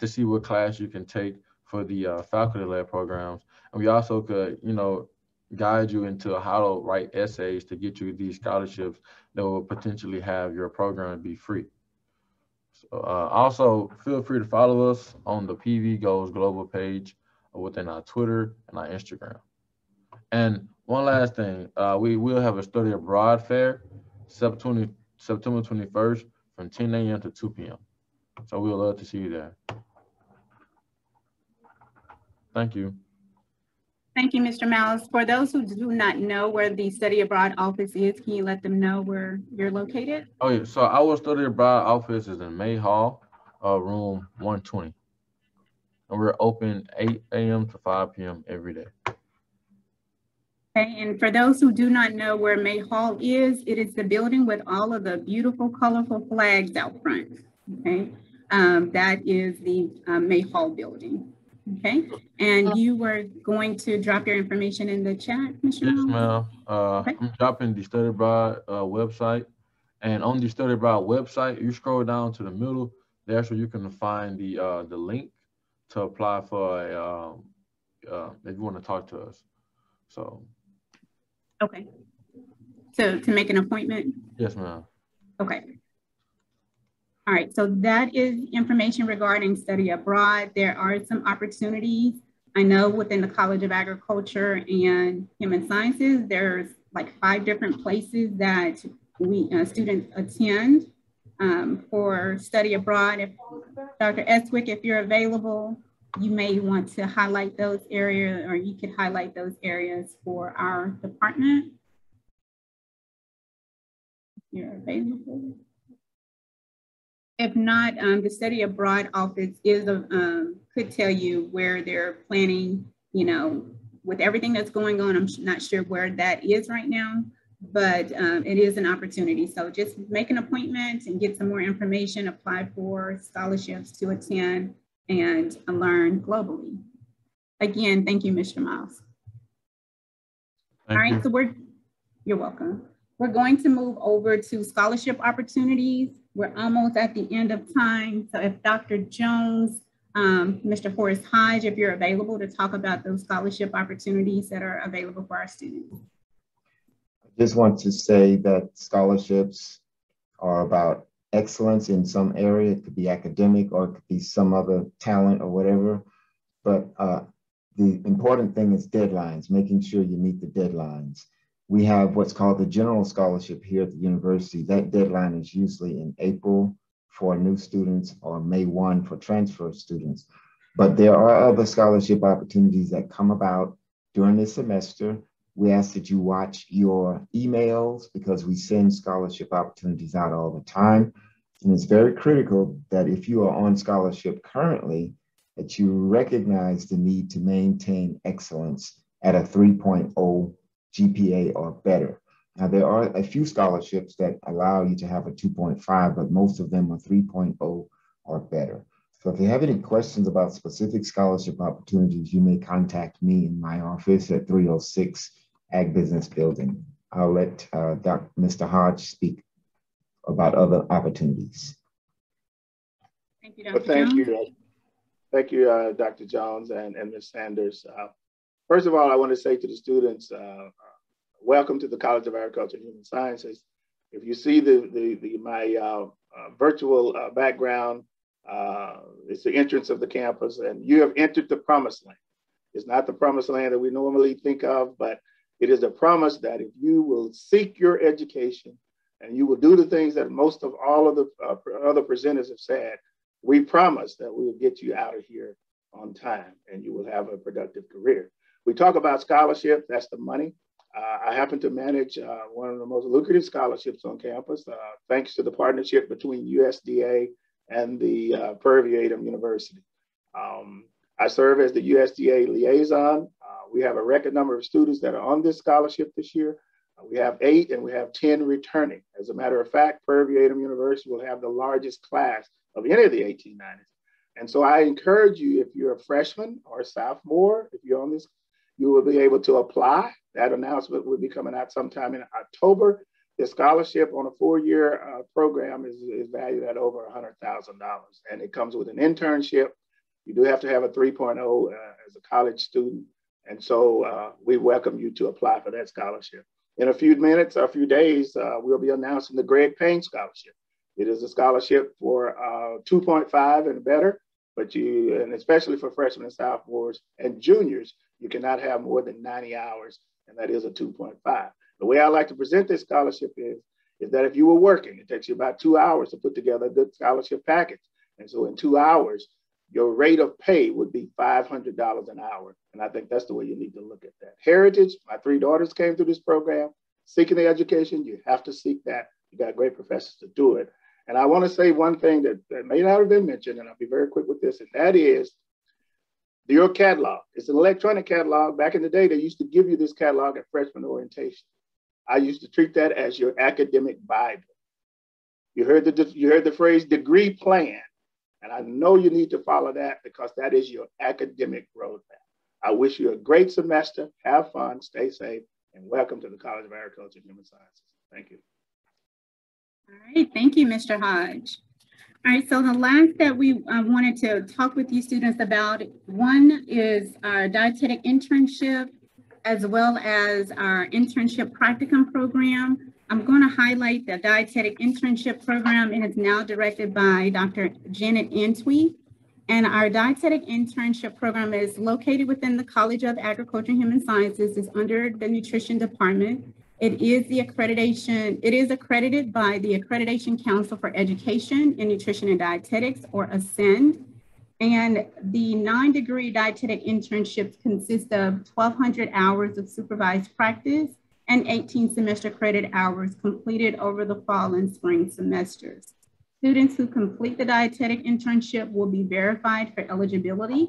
to see what class you can take for the uh, faculty-led programs. And we also could, you know, guide you into how to write essays to get you these scholarships that will potentially have your program be free. So, uh, also, feel free to follow us on the PV Goals Global page within our Twitter and our Instagram. And one last thing, uh, we will have a study abroad fair September 20, September 21st from 10 a.m. to 2 p.m. So we would love to see you there. Thank you. Thank you, Mr. Miles. For those who do not know where the study abroad office is, can you let them know where you're located? Oh yeah, so our study abroad office is in May Hall, uh, room 120. And we're open 8 a.m. to 5 p.m. every day. Okay, and for those who do not know where May Hall is, it is the building with all of the beautiful, colorful flags out front. Okay, um, that is the uh, May Hall building. Okay, and you were going to drop your information in the chat, Michelle? Yes, ma'am. Uh, okay. I'm dropping the Study Abroad uh, website. And on the Study Abroad website, you scroll down to the middle, there's where you can find the uh, the link to apply for a, um, uh, if you want to talk to us. So. Okay. So to make an appointment? Yes, ma'am. Okay. All right, so that is information regarding study abroad. There are some opportunities. I know within the College of Agriculture and Human Sciences, there's like five different places that we uh, students attend um, for study abroad. If Dr. Estwick, if you're available, you may want to highlight those areas or you could highlight those areas for our department. If you're available. If not, um, the study abroad office is a, um, could tell you where they're planning, you know, with everything that's going on, I'm not sure where that is right now, but um, it is an opportunity. So just make an appointment and get some more information, apply for scholarships to attend and learn globally. Again, thank you, Mr. Miles. Thank All right, you. so we're, you're welcome. We're going to move over to scholarship opportunities. We're almost at the end of time. So if Dr. Jones, um, Mr. Forrest Hodge, if you're available to talk about those scholarship opportunities that are available for our students. I just want to say that scholarships are about excellence in some area. It could be academic or it could be some other talent or whatever. But uh, the important thing is deadlines, making sure you meet the deadlines we have what's called the general scholarship here at the university. That deadline is usually in April for new students or May 1 for transfer students. But there are other scholarship opportunities that come about during the semester. We ask that you watch your emails because we send scholarship opportunities out all the time. And it's very critical that if you are on scholarship currently, that you recognize the need to maintain excellence at a 3.0 GPA or better. Now, there are a few scholarships that allow you to have a 2.5, but most of them are 3.0 or better. So if you have any questions about specific scholarship opportunities, you may contact me in my office at 306 Ag Business Building. I'll let uh, Dr. Mr. Hodge speak about other opportunities. Thank you, Dr. Well, thank Jones. you. Thank you, uh, Dr. Jones and, and Ms. Sanders. Uh, First of all, I want to say to the students, uh, welcome to the College of Agriculture and Human Sciences. If you see the, the, the my uh, uh, virtual uh, background, uh, it's the entrance of the campus and you have entered the promised land. It's not the promised land that we normally think of, but it is a promise that if you will seek your education and you will do the things that most of all of the uh, other presenters have said, we promise that we will get you out of here on time and you will have a productive career. We talk about scholarship, that's the money. Uh, I happen to manage uh, one of the most lucrative scholarships on campus, uh, thanks to the partnership between USDA and the uh, Prairie View University. Um, I serve as the USDA liaison. We have a record number of students that are on this scholarship this year. Uh, we have eight and we have 10 returning. As a matter of fact, Prairie View University will have the largest class of any of the 1890s. And so I encourage you, if you're a freshman or a sophomore, if you're on this you will be able to apply. That announcement will be coming out sometime in October. The scholarship on a four-year uh, program is, is valued at over $100,000, and it comes with an internship You do have to have a 3.0 uh, as a college student. And so uh, we welcome you to apply for that scholarship. In a few minutes a few days, uh, we'll be announcing the Greg Payne Scholarship. It is a scholarship for uh, 2.5 and better, but you, and especially for freshmen and sophomores and juniors, you cannot have more than 90 hours, and that is a 2.5. The way I like to present this scholarship is, is that if you were working, it takes you about two hours to put together a good scholarship package. And so in two hours, your rate of pay would be $500 an hour. And I think that's the way you need to look at that. Heritage, my three daughters came through this program, seeking the education, you have to seek that. You got great professors to do it. And I want to say one thing that, that may not have been mentioned, and I'll be very quick with this, and that is your catalog. It's an electronic catalog. Back in the day, they used to give you this catalog at freshman orientation. I used to treat that as your academic Bible. You heard the, you heard the phrase degree plan. And I know you need to follow that because that is your academic roadmap. I wish you a great semester. Have fun, stay safe, and welcome to the College of Agriculture and Human Sciences. Thank you. All right, thank you, Mr. Hodge. All right, so the last that we uh, wanted to talk with you students about, one is our dietetic internship, as well as our internship practicum program. I'm going to highlight the dietetic internship program. It is now directed by Dr. Janet Antwi. And our dietetic internship program is located within the College of Agriculture and Human Sciences. It's under the nutrition department. It is the accreditation, it is accredited by the Accreditation Council for Education in Nutrition and Dietetics or ACEND. And the nine degree dietetic internships consist of 1,200 hours of supervised practice and 18 semester credit hours completed over the fall and spring semesters. Students who complete the dietetic internship will be verified for eligibility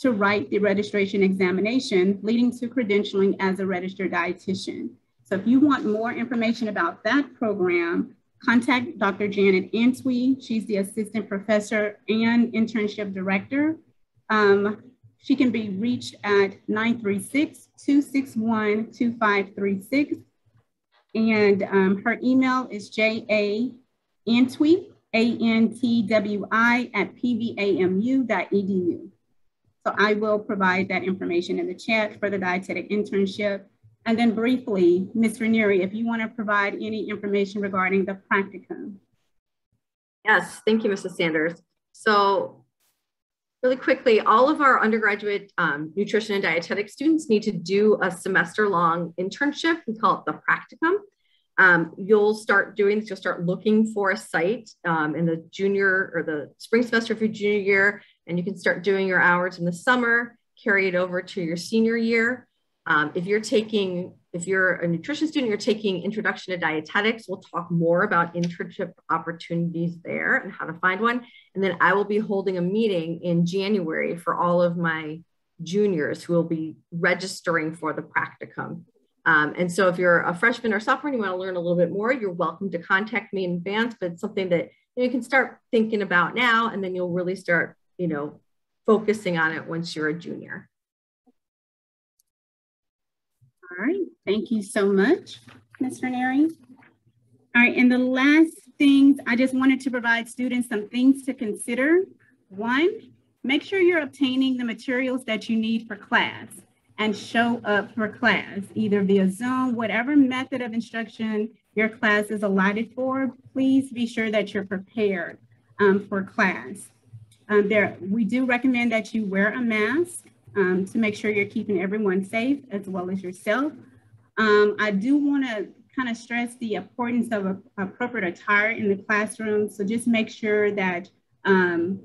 to write the registration examination, leading to credentialing as a registered dietitian. So if you want more information about that program, contact Dr. Janet Antwi. She's the assistant professor and internship director. Um, she can be reached at 936-261-2536. And um, her email is J-A Antwi, A-N-T-W-I at pvamu.edu. So I will provide that information in the chat for the dietetic internship. And then briefly, Ms. Ranieri, if you want to provide any information regarding the practicum. Yes, thank you, Mrs. Sanders. So really quickly, all of our undergraduate um, nutrition and dietetic students need to do a semester long internship. We call it the practicum. Um, you'll start doing this, you'll start looking for a site um, in the junior or the spring semester of your junior year, and you can start doing your hours in the summer, carry it over to your senior year. Um, if you're taking, if you're a nutrition student, you're taking introduction to dietetics, we'll talk more about internship opportunities there and how to find one. And then I will be holding a meeting in January for all of my juniors who will be registering for the practicum. Um, and so if you're a freshman or sophomore and you want to learn a little bit more, you're welcome to contact me in advance, but it's something that you, you can start thinking about now, and then you'll really start, you know, focusing on it once you're a junior. Thank you so much, Ms. Ranieri. All right, and the last things, I just wanted to provide students some things to consider. One, make sure you're obtaining the materials that you need for class and show up for class, either via Zoom, whatever method of instruction your class is allotted for, please be sure that you're prepared um, for class. Um, there, we do recommend that you wear a mask um, to make sure you're keeping everyone safe as well as yourself. Um, I do want to kind of stress the importance of a, appropriate attire in the classroom. So just make sure that um,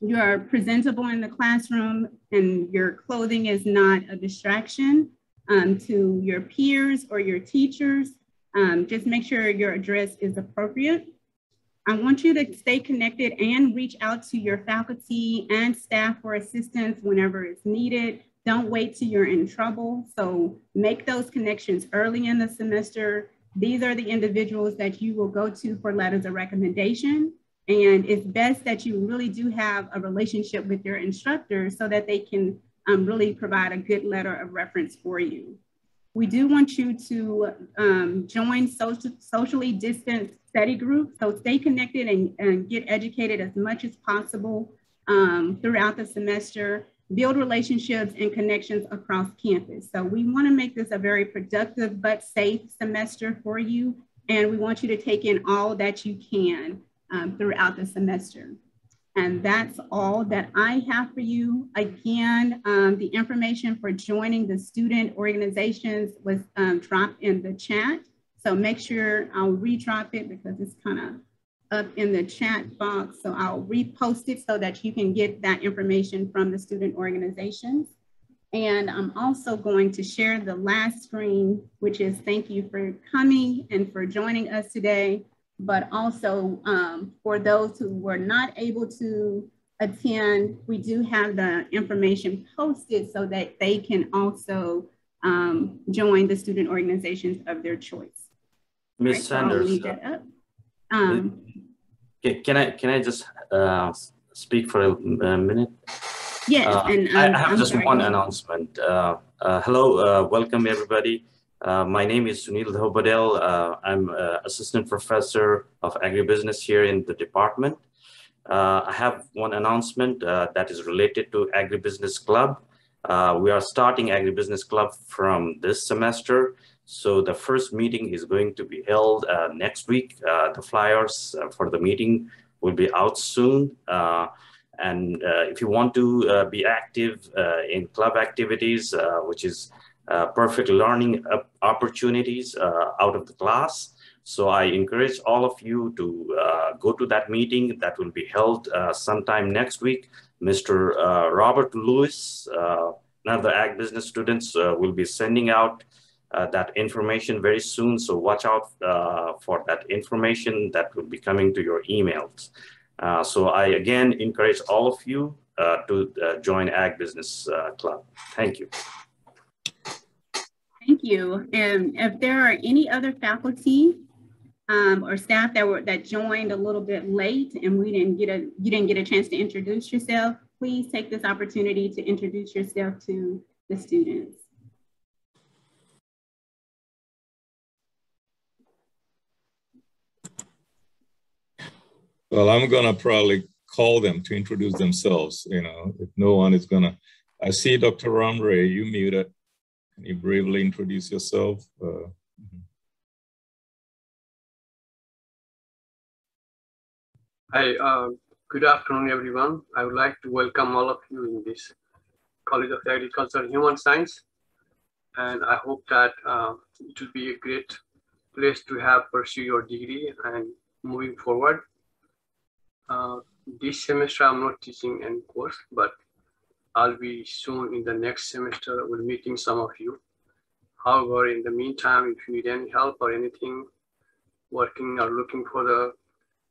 you are presentable in the classroom and your clothing is not a distraction um, to your peers or your teachers. Um, just make sure your dress is appropriate. I want you to stay connected and reach out to your faculty and staff for assistance whenever it's needed. Don't wait till you're in trouble. So make those connections early in the semester. These are the individuals that you will go to for letters of recommendation. And it's best that you really do have a relationship with your instructor so that they can um, really provide a good letter of reference for you. We do want you to um, join social, socially distanced study groups. So stay connected and, and, get educated as much as possible. um, throughout the semester, build relationships and connections across campus. So we wanna make this a very productive but safe semester for you. And we want you to take in all that you can um, throughout the semester. And that's all that I have for you. Again, um, the information for joining the student organizations was um, dropped in the chat. So make sure I'll redrop it because it's kind of up in the chat box. So I'll repost it so that you can get that information from the student organizations. And I'm also going to share the last screen, which is thank you for coming and for joining us today. But also um, for those who were not able to attend, we do have the information posted so that they can also um, join the student organizations of their choice. Ms. Right, Sanders, so um, can I can I just uh, speak for a, minute? Yes, uh, and um, I have I'm just sorry. one announcement. Uh, uh hello, uh, welcome everybody. Uh, my name is Sunil Dhoubhadel. I'm assistant professor of agribusiness here in the department. I have one announcement that is related to agribusiness club. we are starting agribusiness club from this semester. So the first meeting is going to be held uh, next week. Uh, the flyers uh, for the meeting will be out soon. Uh, and uh, if you want to uh, be active in club activities, which is perfect learning opportunities out of the class, so I encourage all of you to go to that meeting that will be held sometime next week. Mr. Robert Lewis, the ag business students will be sending out uh, that information very soon. So watch out uh, for that information that will be coming to your emails. Uh, so I again encourage all of you uh, to uh, join Ag Business uh, Club. Thank you. Thank you. And if there are any other faculty um, or staff that were that joined a little bit late and we didn't get a you didn't get a chance to introduce yourself, please take this opportunity to introduce yourself to the students. Well, I'm gonna probably call them to introduce themselves. You know, if no one is gonna. I see Dr. Ramray, you muted. Can you briefly introduce yourself? Uh, Hi, uh, good afternoon, everyone. I would like to welcome all of you in this College of Agriculture and Human Science. And I hope that uh, it will be a great place to have pursue your degree and moving forward. Uh, this semester I'm not teaching any course, but I'll be soon in the next semester with meeting some of you. However, in the meantime, if you need any help or anything, working or looking for the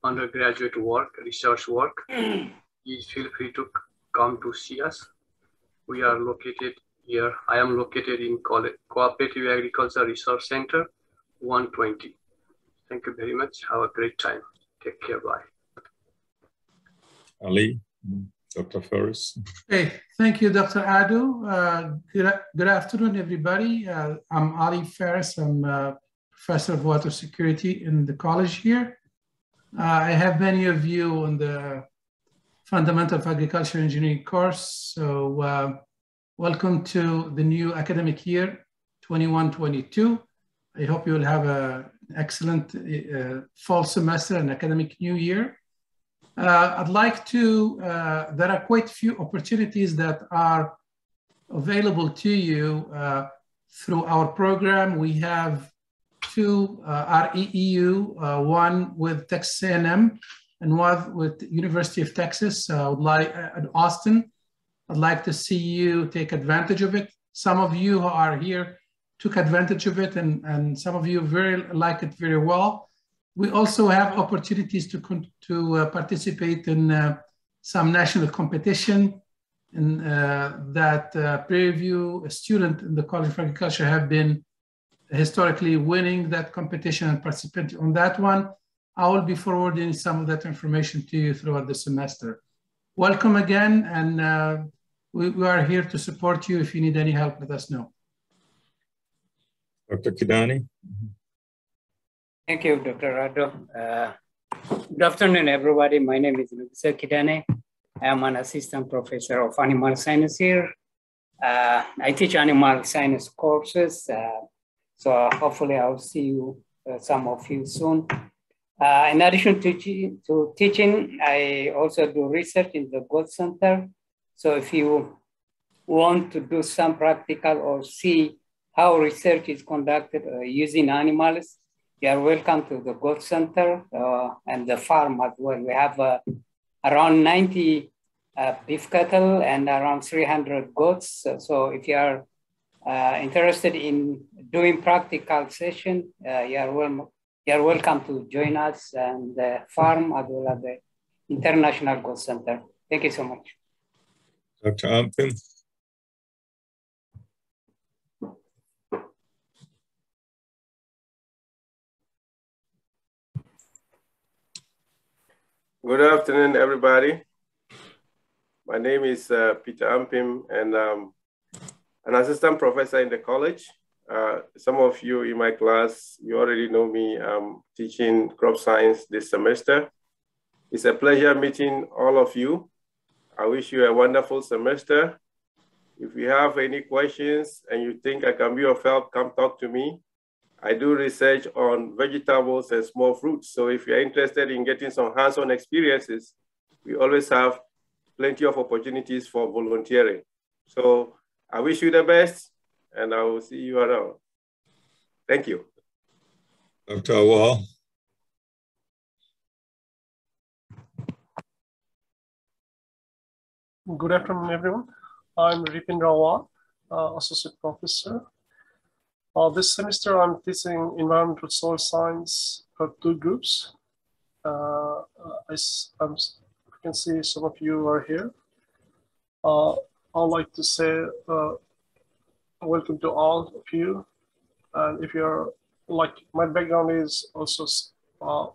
undergraduate work, research work, [clears throat] please feel free to come to see us. We are located here. I am located in Cooperative Agriculture Research Center, 120. Thank you very much. Have a great time. Take care. Bye. Ali, Dr. Fares. Hey, thank you, Dr. Addo. Uh, good, good afternoon, everybody. Uh, I'm Ali Fares. I'm a professor of water security in the college here. Uh, I have many of you on the Fundamental of Agriculture Engineering course. So uh, welcome to the new academic year, 21-22. I hope you will have an excellent uh, fall semester and academic new year. Uh, I'd like to, uh, there are quite a few opportunities that are available to you uh, through our program. We have two uh, REEU, uh, one with Texas A&M and one with University of Texas like, uh, at Austin. I'd like to see you take advantage of it. Some of you who are here took advantage of it and, and some of you very like it very well. We also have opportunities to, to uh, participate in uh, some national competition and uh, that uh, Prairie View, a student in the College of Agriculture have been historically winning that competition and participating on that one. I will be forwarding some of that information to you throughout the semester. Welcome again, and uh, we, we, are here to support you. If you need any help, let us know. Dr. Kidane. Thank you, Dr. Rado. Uh, good afternoon, everybody. My name is Nubisa Kidane. I am an assistant professor of animal science here. Uh, I teach animal science courses, uh, so hopefully I'll see you, uh, some of you soon. Uh, in addition to, to teaching, I also do research in the Goat Center. So if you want to do some practical or see how research is conducted uh, using animals, you are welcome to the Goat Center uh, and the farm as well. We have uh, around 90 uh, beef cattle and around 300 goats. So if you are uh, interested in doing practical session, uh, you, are well, you are welcome to join us and the farm as well as the International Goat Center. Thank you so much. Dr. Ampim. Good afternoon, everybody. My name is uh, Peter Ampim, and I'm an assistant professor in the college. Uh, some of you in my class, you already know me. I'm teaching crop science this semester. It's a pleasure meeting all of you. I wish you a wonderful semester. If you have any questions and you think I can be of help, come talk to me. I do research on vegetables and small fruits. So if you're interested in getting some hands-on experiences, we always have plenty of opportunities for volunteering. So I wish you the best and I will see you around. Thank you. Dr. Awal. Good afternoon, everyone. I'm Ripendra Awal, uh, Associate Professor uh, this semester, I'm teaching environmental soil science for two groups. Uh, I, I'm, I can see some of you are here. Uh, I'd like to say uh, welcome to all of you. And if you're like, my background is also uh,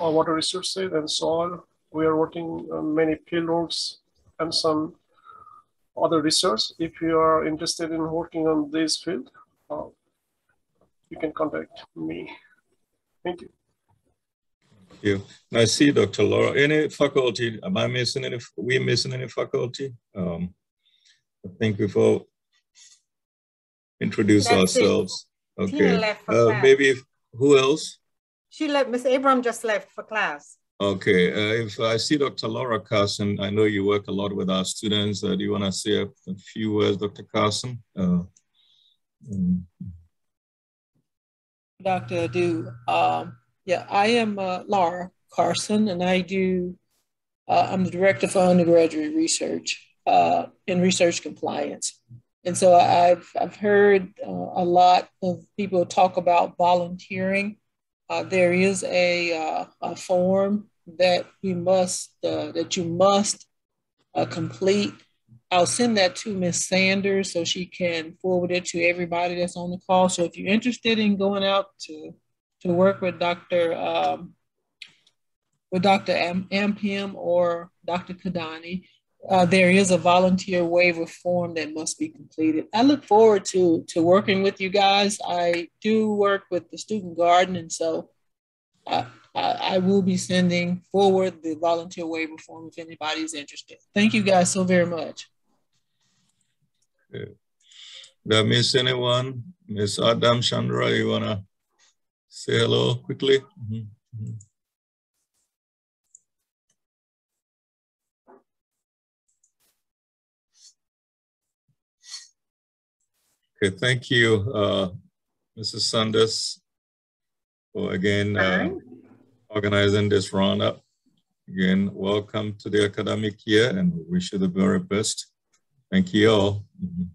water resources and soil. We are working on many fieldworks and some other research. If you are interested in working on this field, uh, you can contact me. Thank you. Thank you. I see Dr. Laura. Any faculty, am I missing any, we missing any faculty? Um, I think we've all introduced That's ourselves. It. Okay. Uh, maybe, if, who else? She left, Miss Abram just left for class. Okay, uh, if I see Dr. Laura Carson, I know you work a lot with our students. Uh, do you want to say a, a, few words, Dr. Carson? Uh, um. Dr. Addo, um, yeah, I am uh, Laura Carson, and I do, uh, I'm the director for undergraduate research uh, in research compliance. And so I've, I've heard a lot of people talk about volunteering uh, there is a, uh, a, form that we must uh, that you must uh, complete. I'll send that to Miss Sanders so she can forward it to everybody that's on the call. So if you're interested in going out to to work with Dr. Um, with Dr. Am- or Dr. Kidane, uh, there is a volunteer waiver form that must be completed. I look forward to to working with you guys. I do work with the student garden, and so I, I, I will be sending forward the volunteer waiver form if anybody is interested. Thank you guys so very much. Okay. Did I miss anyone? Miss Adam Chandra, you wanna say hello quickly? Mm -hmm. Okay, thank you, uh, Mrs. Sanders, for again uh, organizing this roundup. Again, welcome to the academic year and we wish you the very best. Thank you all. Mm -hmm.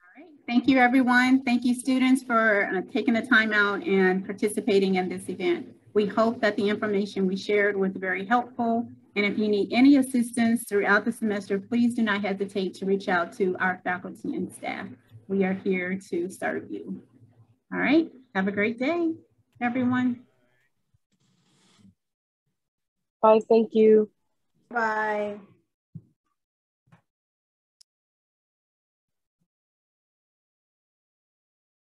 All right, thank you everyone. Thank you students for uh, taking the time out and participating in this event. We hope that the information we shared was very helpful. And if you need any assistance throughout the semester, please do not hesitate to reach out to our faculty and staff we are here to serve you. All right, have a great day, everyone. Bye, thank you. Bye.